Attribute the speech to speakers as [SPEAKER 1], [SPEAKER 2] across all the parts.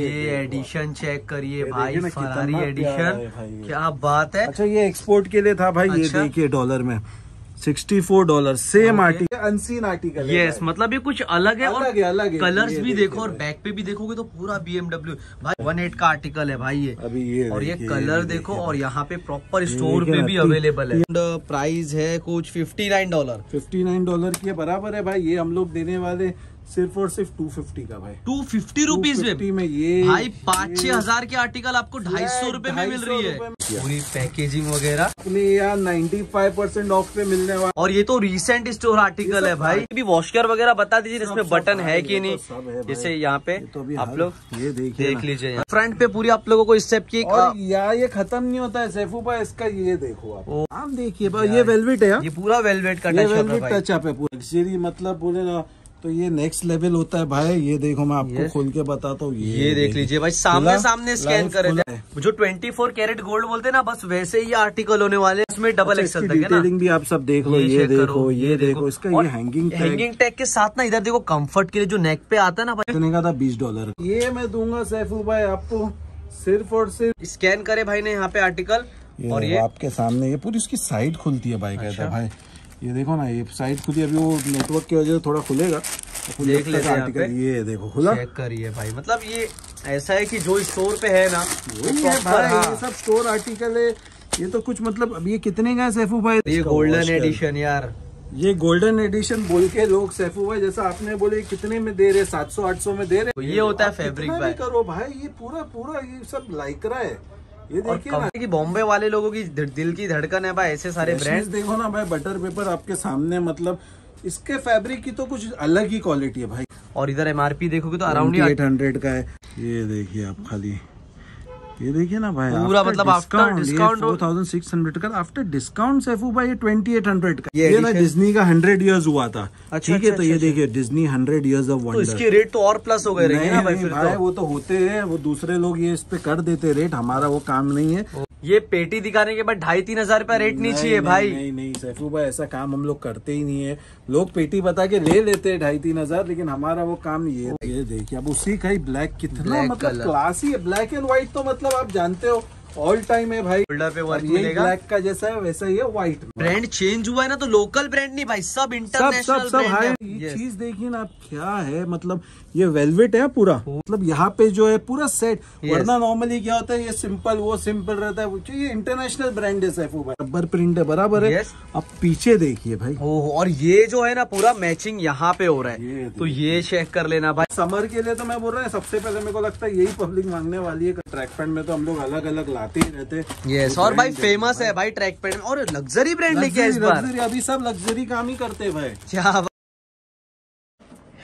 [SPEAKER 1] ये addition check करिए भाई फरारी एडिशन क्या बात है।
[SPEAKER 2] अच्छा ये एक्सपोर्ट के लिए था भाई
[SPEAKER 1] अच्छा? ये।
[SPEAKER 2] देखिए डॉलर में। Sixty four dollar same article unseen article
[SPEAKER 1] yes मतलब ये कुछ अलग है और
[SPEAKER 2] अलग है, अलग है।
[SPEAKER 1] कलर्स भी देखो और बैक पे भी देखोगे तो पूरा बीएमडब्ल्यू भाई वन एट का आर्टिकल है भाई ये।
[SPEAKER 2] अभी ये
[SPEAKER 1] और ये कलर देखो और यहाँ पे प्रॉपर स्टोर पे भी अवेलेबल है। प्राइस है कुछ fifty nine dollar
[SPEAKER 2] fifty nine dollar की बराबर है भाई ये हम लोग देने वाले सिर्फ़ और सिर्फ़ टू फिफ्टी का भाई।
[SPEAKER 1] टू फिफ्टी रुपीज़ में?
[SPEAKER 2] ये
[SPEAKER 1] भाई पाँच छह हज़ार के आर्टिकल आपको ढाई सौ रूपए में मिल रही है। पूरी पैकेजिंग वगैरह?
[SPEAKER 2] अपने यहाँ नाइन्टी फाइव परसेंट ऑफ़ पे मिलने वाला
[SPEAKER 1] और ये तो रिसेंट स्टोर आर्टिकल है भाई। भी वॉशकर वगैरह बता दीजिए इसमें बटन है कि
[SPEAKER 2] तो
[SPEAKER 1] नहीं।
[SPEAKER 2] है।
[SPEAKER 1] जैसे यहाँ पे
[SPEAKER 2] तो अभी
[SPEAKER 1] आप लोग
[SPEAKER 2] ये देखिए
[SPEAKER 1] देख लीजिए फ्रंट पे पूरी आप लोगों को इस टाइप की
[SPEAKER 2] और या ये खत्म नहीं होता है सैफू भाई इसका ये देखो आप। आप देखिए भाई ये वेलवेट है
[SPEAKER 1] ये पूरा वेलवेट का
[SPEAKER 2] ये
[SPEAKER 1] टच है
[SPEAKER 2] टचअप है पूरा। मतलब बोले ना तो ये नेक्स्ट लेवल होता है भाई। ये देखो मैं आपको खोल के बताता हूँ।
[SPEAKER 1] ये ये देख लीजिए भाई सामने सामने स्कैन करे थे। जो 24 कैरेट गोल्ड बोलते हैं ना बस वैसे ही आर्टिकल होने वाले। उसमें डबल
[SPEAKER 2] अच्छा,
[SPEAKER 1] एक्सल तक है ना।
[SPEAKER 2] भी आप सब देख लो। ये, देखो ये देखो। इसका ये हैंगिंग टैग
[SPEAKER 1] हैंगिंग टैग के साथ ना इधर देखो कंफर्ट के लिए जो नेक पे आता है ना भाई।
[SPEAKER 2] का था बीस डॉलर ये मैं दूँगा सैफू भाई आपको सिर्फ़ और सिर्फ़
[SPEAKER 1] स्कैन करे भाई ने यहाँ पे आर्टिकल और ये
[SPEAKER 2] आपके सामने ये पूरी इसकी साइड खुलती है बाइक
[SPEAKER 1] अच्छा।
[SPEAKER 2] है भाई। ये देखो ना ये साइड खुली है, अभी वो नेटवर्क की वजह से थोड़ा खुलेगा। तो
[SPEAKER 1] देख लेते
[SPEAKER 2] हैं। ये देखो खुला।
[SPEAKER 1] चेक करिए भाई। मतलब ये ऐसा है कि जो स्टोर पे है ना वो
[SPEAKER 2] है भाई
[SPEAKER 1] हाँ।
[SPEAKER 2] ये सब स्टोर आर्टिकल है। ये तो कुछ मतलब अब ये कितने का है सैफू भाई?
[SPEAKER 1] ये गोल्डन एडिशन यार।
[SPEAKER 2] ये गोल्डन एडिशन बोल के लोग सैफू भाई जैसा आपने बोले कितने में दे रहे? सात सौ आठ सौ में दे रहे?
[SPEAKER 1] तो ये होता है भाई।
[SPEAKER 2] करो भाई ये पूरा पूरा ये सब लाइकरा है। ये देखिए
[SPEAKER 1] कि बॉम्बे वाले लोगों की दिल की धड़कन है भाई ऐसे सारे
[SPEAKER 2] ब्रांड्स
[SPEAKER 1] ब्रांड
[SPEAKER 2] देखो ना भाई बटर पेपर आपके सामने मतलब इसके फैब्रिक की तो कुछ अलग ही क्वालिटी है भाई।
[SPEAKER 1] और इधर एमआरपी देखोगे तो अराउंड
[SPEAKER 2] एट हंड्रेड का है। ये देखिए आप खाली। ये देखिए ना भाई
[SPEAKER 1] पूरा मतलब discount
[SPEAKER 2] four thousand six hundred का आफ्टर डिस्काउंट सैफू भाई ये ट्वेंटी एट हंड्रेड का।
[SPEAKER 1] ये
[SPEAKER 2] ये ना डिज्नी का हंड्रेड इयर्स हुआ था।
[SPEAKER 1] ठीक अच्छा,
[SPEAKER 2] ठीक है
[SPEAKER 1] अच्छा,
[SPEAKER 2] तो ये
[SPEAKER 1] अच्छा,
[SPEAKER 2] देखिए Disney hundred years of wonder
[SPEAKER 1] इसके रेट तो और प्लस हो गए रहेंगे ना भाई तो।
[SPEAKER 2] वो तो होते हैं वो दूसरे लोग ये इस पे कर देते रेट हमारा वो काम नहीं है।
[SPEAKER 1] ये पेटी दिखाने के बाद ढाई तीन हज़ार रुपया रेट नहीं चाहिए भाई।
[SPEAKER 2] नहीं नहीं सैफू भाई ऐसा काम हम लोग करते ही नहीं है। लोग पेटी बता के ले लेते हैं ढाई तीन हज़ार लेकिन हमारा वो काम ये ये देखिए अब उसी का ही ब्लैक कितना
[SPEAKER 1] ब्लैक
[SPEAKER 2] मतलब क्लासी है। ब्लैक एंड व्हाइट तो मतलब आप जानते हो ऑल टाइम है भाई।
[SPEAKER 1] शोल्डर पे वर्क मिलेगा।
[SPEAKER 2] ब्लैक का जैसा है वैसा ही है व्हाइट
[SPEAKER 1] ब्रांड चेंज हुआ है ना तो लोकल ब्रांड नहीं भाई सब
[SPEAKER 2] सब सब सब हाई ये चीज़ देखिए ना आप क्या है मतलब ये वेलवेट है पूरा। मतलब यहाँ पे जो है पूरा सेट वरना नॉर्मली क्या होता है ये सिंपल वो सिंपल रहता है ये इंटरनेशनल ब्रांड है सैफू भाई रबर प्रिंट है बराबर है. अब पीछे देखिए भाई।
[SPEAKER 1] ओह और ये जो है ना पूरा मैचिंग यहाँ पे हो रहा है। तो ये चेक कर लेना भाई।
[SPEAKER 2] समर के लिए तो मैं बोल रहा हूँ सबसे पहले मेरे को लगता है यही पब्लिक मांगने वाली है ट्रैक पैंट में तो हम लोग अलग अलग लाते ही रहते हैं।
[SPEAKER 1] और भाई फ़ेमस है भाई ट्रैक पैंट और लग्जरी ब्रांड लेके आए इस बार।
[SPEAKER 2] अभी सब लग्जरी काम ही करते हैं भाई।
[SPEAKER 1] क्या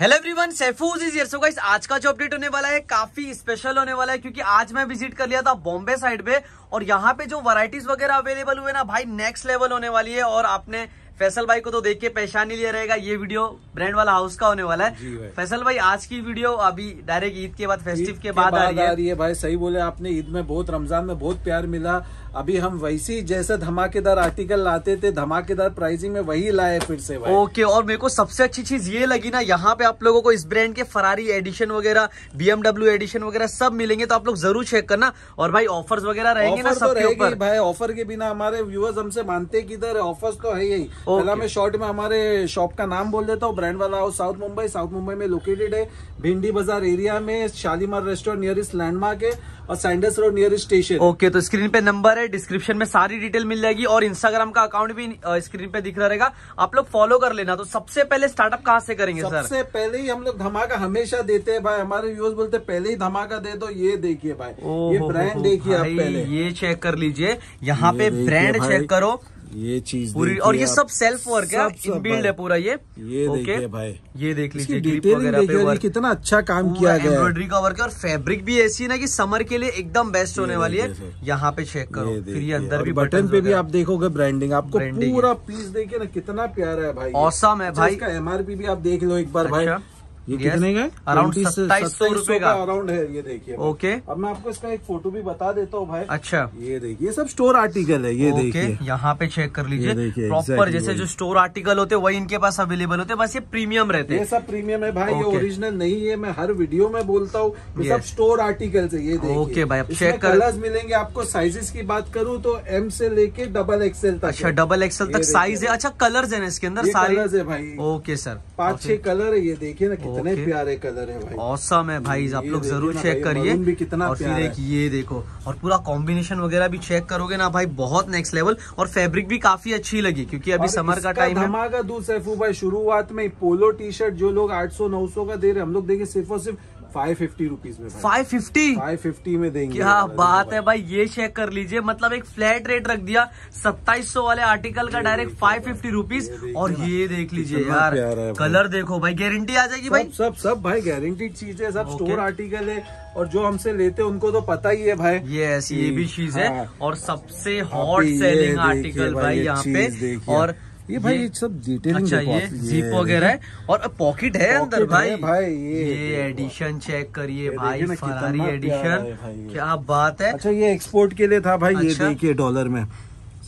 [SPEAKER 1] hello everyone Saifu's is so guys आज का जो अपडेट होने वाला है काफ़ी स्पेशल होने वाला है क्योंकि आज मैं विज़िट कर लिया था बॉम्बे साइड पे और यहाँ पे जो वैरायटीज वगैरह अवेलेबल हुए ना भाई नेक्स्ट लेवल होने वाली है और आपने फैसल भाई को तो देख के पहचान ही लिया रहेगा ये वीडियो ब्रांड वाला हाउस का होने वाला है। फैसल भाई आज की वीडियो अभी डायरेक्ट ईद के बाद फेस्टिव
[SPEAKER 2] के,
[SPEAKER 1] के बाद आ रही है
[SPEAKER 2] भाई सही बोले आपने ईद में बहुत रमज़ान में बहुत प्यार मिला। अभी हम वैसे ही जैसे धमाकेदार आर्टिकल लाते थे धमाकेदार प्राइसिंग में वही लाए फिर से भाई।
[SPEAKER 1] ओके और मेरे को सबसे अच्छी चीज़ ये लगी ना यहाँ पे आप लोगों को इस ब्रांड के फरारी एडिशन वगैरह बीएमडब्ल्यू एडिशन वगैरह सब मिलेंगे तो आप लोग ज़रूर चेक करना। और भाई ऑफर्स वगैरह रहेंगे ना
[SPEAKER 2] ऑफ़र तो
[SPEAKER 1] ऊपर।
[SPEAKER 2] भाई ऑफ़र के बिना हमारे व्यूअर्स हमसे मानते किधर है? ऑफर्स तो है यही पहला मैं शॉर्ट में हमारे शॉप का नाम बोल देता हूँ ब्रांड वाला house south Mumbai south Mumbai में लोकेटेड है। भिंडी बाज़ार एरिया में शालीमार रेस्टोरेंट नियरेस्ट लैंडमार्क है। और Sandhurst road near station
[SPEAKER 1] okay तो स्क्रीन पे नंबर है डिस्क्रिप्शन में सारी डिटेल मिल जाएगी और इंस्टाग्राम का अकाउंट भी स्क्रीन पे दिख रहा रहेगा। आप लोग फॉलो कर लेना। तो सबसे पहले स्टार्टअप कहाँ से करेंगे सर
[SPEAKER 2] सबसे पहले ही हम लोग धमाका हमेशा देते है भाई। हमारे व्यूज़ बोलते पहले ही धमाका दे दो ये देखिए भाई। ये ब्रांड देखिए आप पहले।
[SPEAKER 1] ये चेक कर लीजिए। यहाँ पे ब्रांड चेक करो।
[SPEAKER 2] ये चीज़
[SPEAKER 1] पूरी और ये सब सेल्फ वर्क है इनबिल्ड है पूरा ये?
[SPEAKER 2] ये देखिए भाई।
[SPEAKER 1] ये देख लीजिए
[SPEAKER 2] डिटेलिंग कितना अच्छा काम किया गया है।
[SPEAKER 1] एम्ब्रॉयडरी का वर्क है और फैब्रिक भी ऐसी है ना कि समर के लिए एकदम बेस्ट होने वाली है। यहाँ पे चेक करो फिर ये अंदर भी
[SPEAKER 2] बटन पे भी आप देखोगे ब्रांडिंग आपको पूरा पीस देखिए ना कितना प्यारा है भाई।
[SPEAKER 1] Awesome है
[SPEAKER 2] अच्छा,
[SPEAKER 1] भाई।
[SPEAKER 2] इसका एमआरपी भी आप देख लो एक बार भाई।
[SPEAKER 1] अच्छा।
[SPEAKER 2] ये
[SPEAKER 1] Yes.
[SPEAKER 2] कितने का है?
[SPEAKER 1] Around
[SPEAKER 2] 20 से
[SPEAKER 1] 2700 रुपए का।
[SPEAKER 2] अराउंड है ये देखिए।
[SPEAKER 1] ओके
[SPEAKER 2] अब मैं आपको इसका एक फ़ोटो भी बता देता हूँ भाई।
[SPEAKER 1] अच्छा।
[SPEAKER 2] ये देखिए ये सब स्टोर आर्टिकल है ये
[SPEAKER 1] ओके
[SPEAKER 2] देखिए।
[SPEAKER 1] यहाँ पे चेक कर लीजिए। प्रॉपर
[SPEAKER 2] exactly
[SPEAKER 1] जैसे जो स्टोर आर्टिकल होते हैं वही इनके पास अवेलेबल होते हैं बस ये प्रीमियम रहते हैं।
[SPEAKER 2] ये सब प्रीमियम है भाई ये ओरिजिनल नहीं है मैं हर वीडियो में बोलता हूँ ये सब स्टोर आर्टिकल है ये
[SPEAKER 1] ओके भाई, अब check कर-
[SPEAKER 2] कलर्स मिलेंगे आपको साइजेस की बात करूँ तो एम से लेके डबल एक्सएल तक
[SPEAKER 1] अच्छा डबल एक्सएल तक साइज़ है। अच्छा कलर्स है ना इसके अंदर सारे।
[SPEAKER 2] है भाई।
[SPEAKER 1] ओके सर
[SPEAKER 2] पाँच छह कलर है ये देखिए ना कितने. प्यारे कलर है भाई।
[SPEAKER 1] औसम है भाई आप लोग ज़रूर चेक करिए।
[SPEAKER 2] भी कितना
[SPEAKER 1] और फिर एक ये देखो और पूरा कॉम्बिनेशन वगैरह भी चेक करोगे ना भाई बहुत नेक्स्ट लेवल और फैब्रिक भी काफ़ी अच्छी लगी क्योंकि अभी समर का टाइम है।
[SPEAKER 2] धमाका सैफू भाई शुरुआत में पोलो टी शर्ट जो लोग 800 900 का दे रहे हैं हम लोग देखिए सिर्फ़ और सिर्फ़ फाइव फिफ्टी रुपीज़ में
[SPEAKER 1] फाइव फिफ्टी?
[SPEAKER 2] फाइव फिफ्टी में देंगे।
[SPEAKER 1] क्या बात है भाई ये चेक कर लीजिए। मतलब एक फ्लैट रेट रख दिया 2700 वाले आर्टिकल का डायरेक्ट फाइव फिफ्टी रुपीज़ और ये देख लीजिए यार। कलर देखो भाई गारंटी आ जाएगी भाई।
[SPEAKER 2] सब सब सब भाई गारंटीड चीज़ है सब स्टोर आर्टिकल है और जो हमसे लेते हैं उनको तो पता ही है भाई।
[SPEAKER 1] यस ये भी चीज़ है।
[SPEAKER 2] हाँ।
[SPEAKER 1] और सबसे हॉट सेलिंग आर्टिकल भाई यहाँ पे। और
[SPEAKER 2] ये भाई ये सब डिटेलिंग
[SPEAKER 1] अच्छा ये जीप वगैरह है? और पॉकेट है अंदर भाई।
[SPEAKER 2] भाई, ये
[SPEAKER 1] ये एडिशन चेक करिए भाई फरारी एडिशन। क्या बात है।
[SPEAKER 2] अच्छा ये एक्सपोर्ट के लिए था भाई ये
[SPEAKER 1] अच्छा।
[SPEAKER 2] देखिए डॉलर में।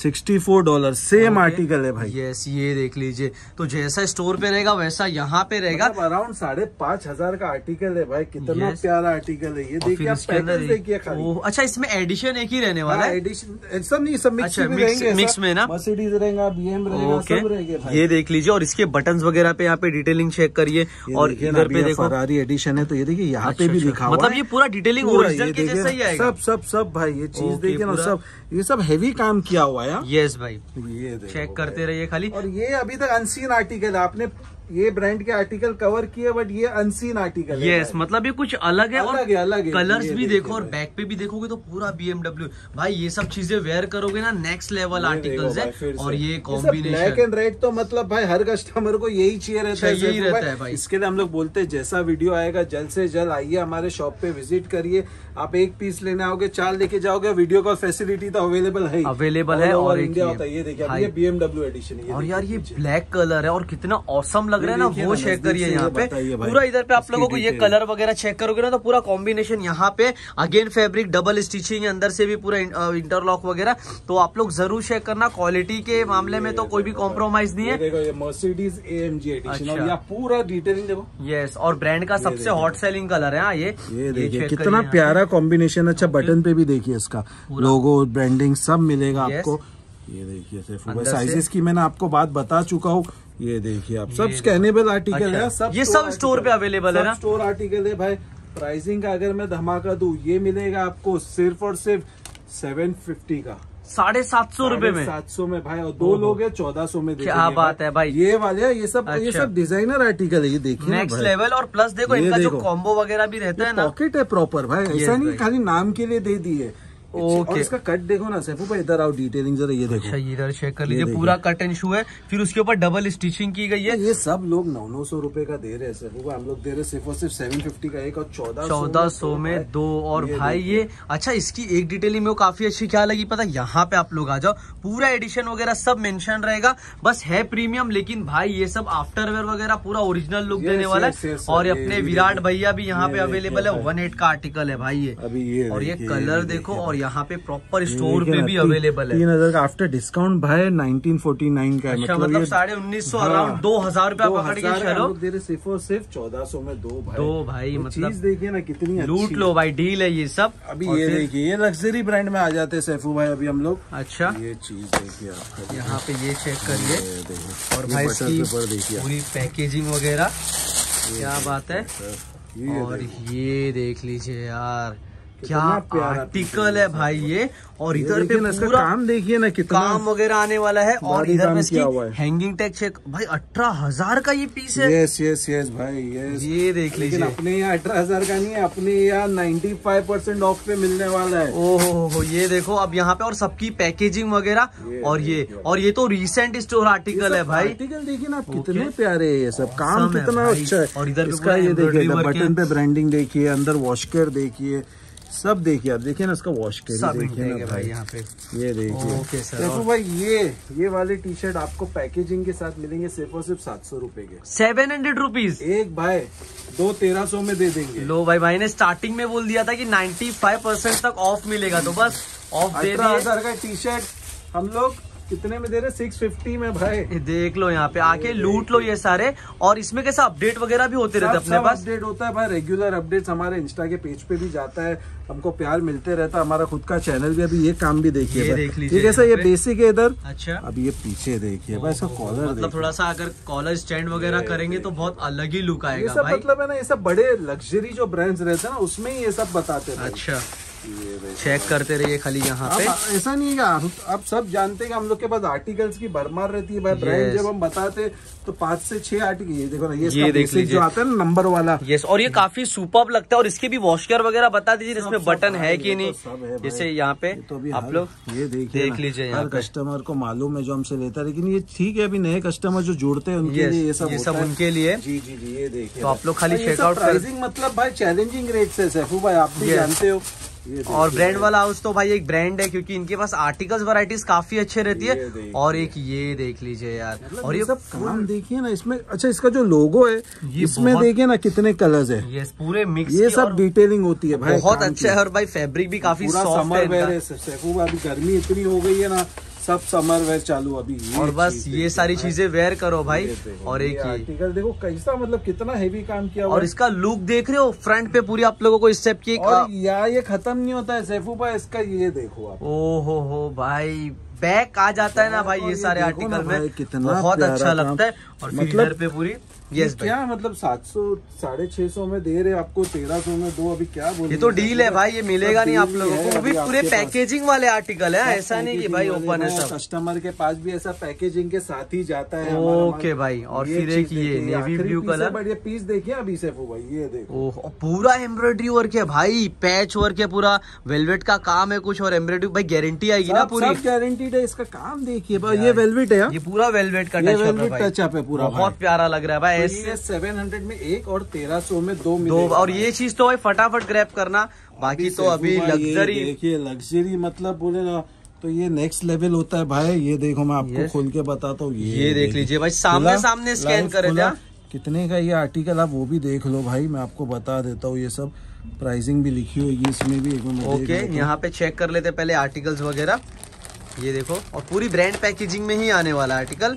[SPEAKER 2] Sixty four dollar same article है भाई।
[SPEAKER 1] यस ये देख लीजिए। तो जैसा स्टोर पे रहेगा वैसा यहाँ पे रहेगा।
[SPEAKER 2] अराउंड साढ़े पाँच हज़ार का आर्टिकल है भाई कितना
[SPEAKER 1] Yes.
[SPEAKER 2] प्यारा आर्टिकल है। ये देखिए आप पैटर्न देखिए खाली।
[SPEAKER 1] अच्छा इसमें एडिशन एक ही रहने वाला
[SPEAKER 2] हाँ,
[SPEAKER 1] है?
[SPEAKER 2] एडिशन सब नहीं सब मिक्स
[SPEAKER 1] अच्छा,
[SPEAKER 2] भी
[SPEAKER 1] mix में ना?
[SPEAKER 2] मर्सिडीज रहेगा बीएम रहेगा
[SPEAKER 1] ये देख लीजिए और इसके बटन वगैरह पे यहाँ पे डिटेलिंग चेक करिए और इधर पे देखो।
[SPEAKER 2] फरारी एडिशन है तो ये देखिए यहाँ
[SPEAKER 1] अच्छा,
[SPEAKER 2] पे भी
[SPEAKER 1] अच्छा।
[SPEAKER 2] लिखा
[SPEAKER 1] मतलब ये पूरा डिटेलिंग ही
[SPEAKER 2] सब सब सब भाई ये चीज़ देखिए ना सब ये सब हैवी काम किया हुआ है। हाँ।
[SPEAKER 1] यस भाई।
[SPEAKER 2] ये
[SPEAKER 1] चेक करते रहिए खाली।
[SPEAKER 2] और ये अभी तक अनसीन आर्टिकल है आपने ये ब्रांड के आर्टिकल कवर किए बट ये अनसीन आर्टिकल है
[SPEAKER 1] यस
[SPEAKER 2] भाई।
[SPEAKER 1] मतलब ये कुछ अलग है और
[SPEAKER 2] अलग है, अलग है।
[SPEAKER 1] कलर्स भी देखो और बैक पे भी देखोगे तो पूरा बीएमडब्ल्यू भाई ये सब चीज़ें वेयर करोगे ना नेक्स्ट लेवल आर्टिकल्स है और ये कॉम्बिनेशन
[SPEAKER 2] ब्लैक एंड रेड तो मतलब भाई हर कस्टमर को यही चाहिए रहता है
[SPEAKER 1] अच्छा, यही रहता है भाई।
[SPEAKER 2] इसके लिए हम लोग बोलते हैं जैसा वीडियो आएगा जल्द से जल्द आइए हमारे शॉप पे विज़िट करिए आप एक पीस लेने आओगे चार लेके जाओगे वीडियो कॉल फैसिलिटी तो अवेलेबल है अवेलेबल
[SPEAKER 1] है और
[SPEAKER 2] इंडिया होता है ये देखिए
[SPEAKER 1] हाँ।
[SPEAKER 2] बीएमडब्ल्यू एडिशन है
[SPEAKER 1] और यार ये ब्लैक कलर है और कितना औसम लग रहा है ना वो चेक करिए यहाँ पे। पूरा इधर पे आप लोगों को ये कलर वगैरह चेक करोगे ना तो पूरा कॉम्बिनेशन यहाँ पे अगेन फेब्रिक डबल स्टिचिंग अंदर से भी पूरा इंटरलॉक वगैरह। तो आप लोग ज़रूर चेक करना क्वालिटी के मामले में तो कोई भी कॉम्प्रोमाइज नहीं है।
[SPEAKER 2] मर्सिडीज
[SPEAKER 1] अच्छा।
[SPEAKER 2] पूरा डिटेलिंग देखो।
[SPEAKER 1] यस और ब्रांड का सबसे हॉट सेलिंग कलर है हाँ ये।
[SPEAKER 2] ये देखिए कितना प्यारा कॉम्बिनेशन अच्छा बटन पे भी देखिए इसका। लोगो ब्रांडिंग सब मिलेगा आपको। ये देखिए। साइजेस की मैंने आपको बात बता चुका हूँ। ये देखिए आप सब स्कैनेबल आर्टिकल
[SPEAKER 1] अच्छा,
[SPEAKER 2] है सब
[SPEAKER 1] ये सब स्टोर पे अवेलेबल है ना?
[SPEAKER 2] स्टोर आर्टिकल है भाई प्राइसिंग का अगर मैं धमाका दू ये मिलेगा आपको सिर्फ़ और सिर्फ़ सेवन फिफ्टी का
[SPEAKER 1] साढ़े सात सौ रुपये में
[SPEAKER 2] सात सौ में भाई और दो लोग है चौदह सौ में
[SPEAKER 1] क्या बात है भाई।
[SPEAKER 2] ये वाले ये सब
[SPEAKER 1] अच्छा। ये।
[SPEAKER 2] सब डिज़ाइनर आर्टिकल है ये देखिए
[SPEAKER 1] नेक्स्ट लेवल और प्लस देखो इनका जो कॉम्बो वगैरह भी रहता है ना
[SPEAKER 2] पॉकेट है प्रॉपर भाई ऐसा नहीं। खाली नाम के लिए दे दिए
[SPEAKER 1] ओके।
[SPEAKER 2] और इसका कट देखो ना सैफू इधर आओ डिटेलिंग जरा ये
[SPEAKER 1] अच्छा इधर चेक कर लीजिए पूरा कट एंड शू है फिर उसके ऊपर डबल स्टिचिंग की गई है।
[SPEAKER 2] ये सब लोग नौ नौ सौ रुपये का दे रहे हैं सैफू भाई। हम लोग दे रहे हैं सिर्फ़ और सिर्फ़ सेवन फिफ्टी का एक और चौदह
[SPEAKER 1] चौदह सौ में दो और भाई ये अच्छा इसकी एक डिटेलिंग में काफ़ी अच्छी क्या लगी पता यहाँ पे आप लोग आ जाओ। पूरा एडिशन वगैरह सब मेंशन रहेगा। बस है प्रीमियम लेकिन भाई ये सब आफ्टर वेयर वगैरह पूरा ओरिजिनल लुक देने वाला है। और अपने विराट भैया भी यहाँ पे अवेलेबल है। वन एट का आर्टिकल है भाई ये।
[SPEAKER 2] अभी ये
[SPEAKER 1] और ये कलर देखो और। यहाँ पे प्रॉपर स्टोर पे भी अवेलेबल है।
[SPEAKER 2] तीन हज़ार का आफ्टर डिस्काउंट भाई नाइनटीन फोर्टी नाइन का
[SPEAKER 1] अच्छा मतलब साढ़े उन्नीस सौ
[SPEAKER 2] हाँ,
[SPEAKER 1] अराउंड दो हज़ार रुपया पकड़ के चलो।
[SPEAKER 2] सिर्फ़ और सिर्फ़ चौदह सौ में दो भाई।
[SPEAKER 1] दो भाई, मतलब
[SPEAKER 2] देखिए ना कितनी
[SPEAKER 1] लूट लो भाई डील है ये सब।
[SPEAKER 2] अभी ये देखिए ये लग्जरी ब्रांड में आ जाते हैं सैफू भाई अभी हम लोग।
[SPEAKER 1] अच्छा।
[SPEAKER 2] ये चीज़ देखिए आप
[SPEAKER 1] यहाँ पे ये चेक करिए। और भाई पूरी पैकेजिंग वगैरह क्या बात है? और ये देख लीजिए यार क्या आर्टिकल है भाई ये। और इधर पे
[SPEAKER 2] इसका
[SPEAKER 1] पूरा
[SPEAKER 2] काम देखिए ना कितना
[SPEAKER 1] काम वगैरह आने वाला है और इधर पे इसकी। हैंगिंग टैग चेक भाई अठारह हज़ार का ये पीस है।
[SPEAKER 2] यस यस यस भाई यस
[SPEAKER 1] ये देख लीजिए।
[SPEAKER 2] अपने यहाँ अठारह हज़ार का नहीं है अपने यहाँ नाइन्टी फाइव परसेंट ऑफ़ पे मिलने वाला है।
[SPEAKER 1] ओहो ये देखो अब यहाँ पे और सबकी पैकेजिंग वगैरह और ये और ये तो रिसेंट स्टोर आर्टिकल है भाई।
[SPEAKER 2] आर्टिकल देखिए ना आप कितने प्यारे है ये सब। काम कितना अच्छा है।
[SPEAKER 1] और इधर
[SPEAKER 2] इसका ये देखिए बटन पे ब्रांडिंग देखिए अंदर वॉशकर देखिए। सब देखिए आप देखिए ना इसका वॉश
[SPEAKER 1] करिए
[SPEAKER 2] देखिए ना
[SPEAKER 1] भाई यहाँ पे।
[SPEAKER 2] ये देखिए।
[SPEAKER 1] Okay sir.
[SPEAKER 2] देखो भाई ये ये वाले टी शर्ट आपको पैकेजिंग के साथ मिलेंगे सिर्फ़ और सिर्फ़ सात सौ रूपए के।
[SPEAKER 1] सेवन हंड्रेड रुपीज़
[SPEAKER 2] एक भाई दो तेरह सौ में दे देंगे।
[SPEAKER 1] लो भाई भाई ने स्टार्टिंग में बोल दिया था कि 95 परसेंट तक ऑफ़ मिलेगा तो बस ऑफ़ दे
[SPEAKER 2] रहा
[SPEAKER 1] है
[SPEAKER 2] हज़ार का टी शर्ट हम लोग कितने में दे रहे? सिक्स फिफ्टी में भाई।
[SPEAKER 1] देख लो यहाँ पे आके लूट लो ये सारे। और इसमें कैसा अपडेट वगैरह भी होते रहते हैं अपने पास?
[SPEAKER 2] अपडेट होता है भाई रेगुलर अपडेट हमारे इंस्टा के पेज पे भी जाता है। हमको प्यार मिलते रहता है हमारा खुद का चैनल भी अभी ये काम भी देखिए
[SPEAKER 1] ये देख लीजिए
[SPEAKER 2] ये कैसा ये बेसिक है इधर?
[SPEAKER 1] अच्छा।
[SPEAKER 2] अब ये पीछे देखिए भाई इसका कॉलर
[SPEAKER 1] मतलब थोड़ा सा अगर कॉलर स्टैंड वगैरह करेंगे तो बहुत अलग ही लुक
[SPEAKER 2] ये
[SPEAKER 1] आएगा
[SPEAKER 2] सब
[SPEAKER 1] भाई।
[SPEAKER 2] मतलब है ना ये सब बड़े लग्जरी जो ब्रांड्स रहते हैं ना उसमें ही ये सब बताते हैं
[SPEAKER 1] अच्छा।
[SPEAKER 2] ये।
[SPEAKER 1] चेक करते रहिए खाली यहाँ पे।
[SPEAKER 2] ऐसा नहीं है आप, सब जानते हैं कि हम लोग के पास आर्टिकल्स की भरमार रहती है भाई ब्रांड जब हम बताते तो पाँच से छह आर्टिकल ये देखो ना ये
[SPEAKER 1] ये देख लीजिए।
[SPEAKER 2] जो आता है ना नंबर वाला।
[SPEAKER 1] यस और ये काफ़ी सुपर लगता है और इसके भी वॉशकर वगैरह बता दीजिए इसमें बटन है कि
[SPEAKER 2] तो
[SPEAKER 1] नहीं। जैसे यहाँ पे
[SPEAKER 2] तो
[SPEAKER 1] आप लोग
[SPEAKER 2] ये
[SPEAKER 1] देख लीजिए
[SPEAKER 2] हर कस्टमर को मालूम है जो हमसे लेता है लेकिन ये ठीक है अभी नए कस्टमर जो जुड़ते हैं उनके लिए ये सब
[SPEAKER 1] ये सब उनके लिए।
[SPEAKER 2] जी जी जी ये देखिए
[SPEAKER 1] तो आप लोग खाली
[SPEAKER 2] प्राइसिंग मतलब भाई चैलेंजिंग रेट से सैफू भाई आप भी जानते हो।
[SPEAKER 1] और ब्रांड वाला हाउस तो भाई एक ब्रांड है क्योंकि इनके पास आर्टिकल्स वराइटीज काफ़ी अच्छे रहती है। और एक ये देख लीजिए यार।
[SPEAKER 2] मतलब
[SPEAKER 1] और
[SPEAKER 2] ये सब काम देखिए ना इसमें अच्छा इसका जो लोगो है इसमें देखिए ना कितने कलर्स है।
[SPEAKER 1] ये पूरे मिक्स
[SPEAKER 2] ये सब डिटेलिंग होती है भाई
[SPEAKER 1] बहुत अच्छा है और भाई फेब्रिक भी काफ़ी
[SPEAKER 2] गर्मी इतनी हो गई है ना सब समर वेयर चालू अभी
[SPEAKER 1] और बस ये सारी चीज़ें वेयर करो भाई और एक ही।
[SPEAKER 2] आर्टिकल देखो कैसा मतलब कितना हेवी काम किया
[SPEAKER 1] और इसका लुक देख रहे हो फ्रंट पे पूरी आप लोगों को इस टाइप की यार
[SPEAKER 2] और या ये खत्म नहीं होता है सैफू भाई इसका ये देखो आप।
[SPEAKER 1] ओ हो हो भाई बैक आ जाता है ना भाई ये सारे आर्टिकल में।
[SPEAKER 2] कितना
[SPEAKER 1] बहुत अच्छा लगता है। और फिर
[SPEAKER 2] मतलब
[SPEAKER 1] पे पूरी
[SPEAKER 2] ये
[SPEAKER 1] यस
[SPEAKER 2] क्या मतलब सात सौ साढ़े छह सौ में दे रहे आपको तेरह सौ में दो अभी क्या बोल
[SPEAKER 1] ये तो डील है भाई ये मिलेगा नहीं आप लोगों को। वो भी पूरे पैकेजिंग वाले आर्टिकल है ऐसा नहीं कि भाई ओपन है सब।
[SPEAKER 2] कस्टमर के पास भी ऐसा पैकेजिंग के साथ ही जाता है
[SPEAKER 1] ओके भाई और फिर एक ये नेवी ब्लू कलर
[SPEAKER 2] but ये पीस देखिए अभी से भाई ये देखो।
[SPEAKER 1] पूरा एम्ब्रॉयडरी वर्क है भाई पैच वर्क है पूरा वेलवेट का काम है कुछ और एम्ब्रॉयडरी भाई गारंटी आएगी ना पूरी।
[SPEAKER 2] गारंटीड है इसका काम देखिए ये वेलवेट है हाँ?
[SPEAKER 1] ये पूरा वेलवेट का टच है
[SPEAKER 2] पूरा
[SPEAKER 1] बहुत प्यारा लग रहा है भाई ऐसे
[SPEAKER 2] सेवन हंड्रेड में एक और तेरह सौ में दो
[SPEAKER 1] दो और ये चीज़ तो भाई फटाफट ग्रैप करना। बाकी तो अभी लग्जरी
[SPEAKER 2] देखिए लग्जरी मतलब बोले ना तो ये नेक्स्ट लेवल होता है भाई। ये देखो मैं आपको. खोल के बताता हूँ।
[SPEAKER 1] ये ये देख लीजिए भाई सामने सामने स्कैन करे थे हाँ?
[SPEAKER 2] कितने का ये आर्टिकल आप वो भी देख लो भाई मैं आपको बता देता हूँ। ये सब प्राइसिंग भी लिखी हुई है इसमें भी एक
[SPEAKER 1] ओके
[SPEAKER 2] हूँ।
[SPEAKER 1] यहाँ पे चेक कर लेते पहले आर्टिकल्स वगैरह। ये देखो और पूरी ब्रांड पैकेजिंग में ही आने वाला आर्टिकल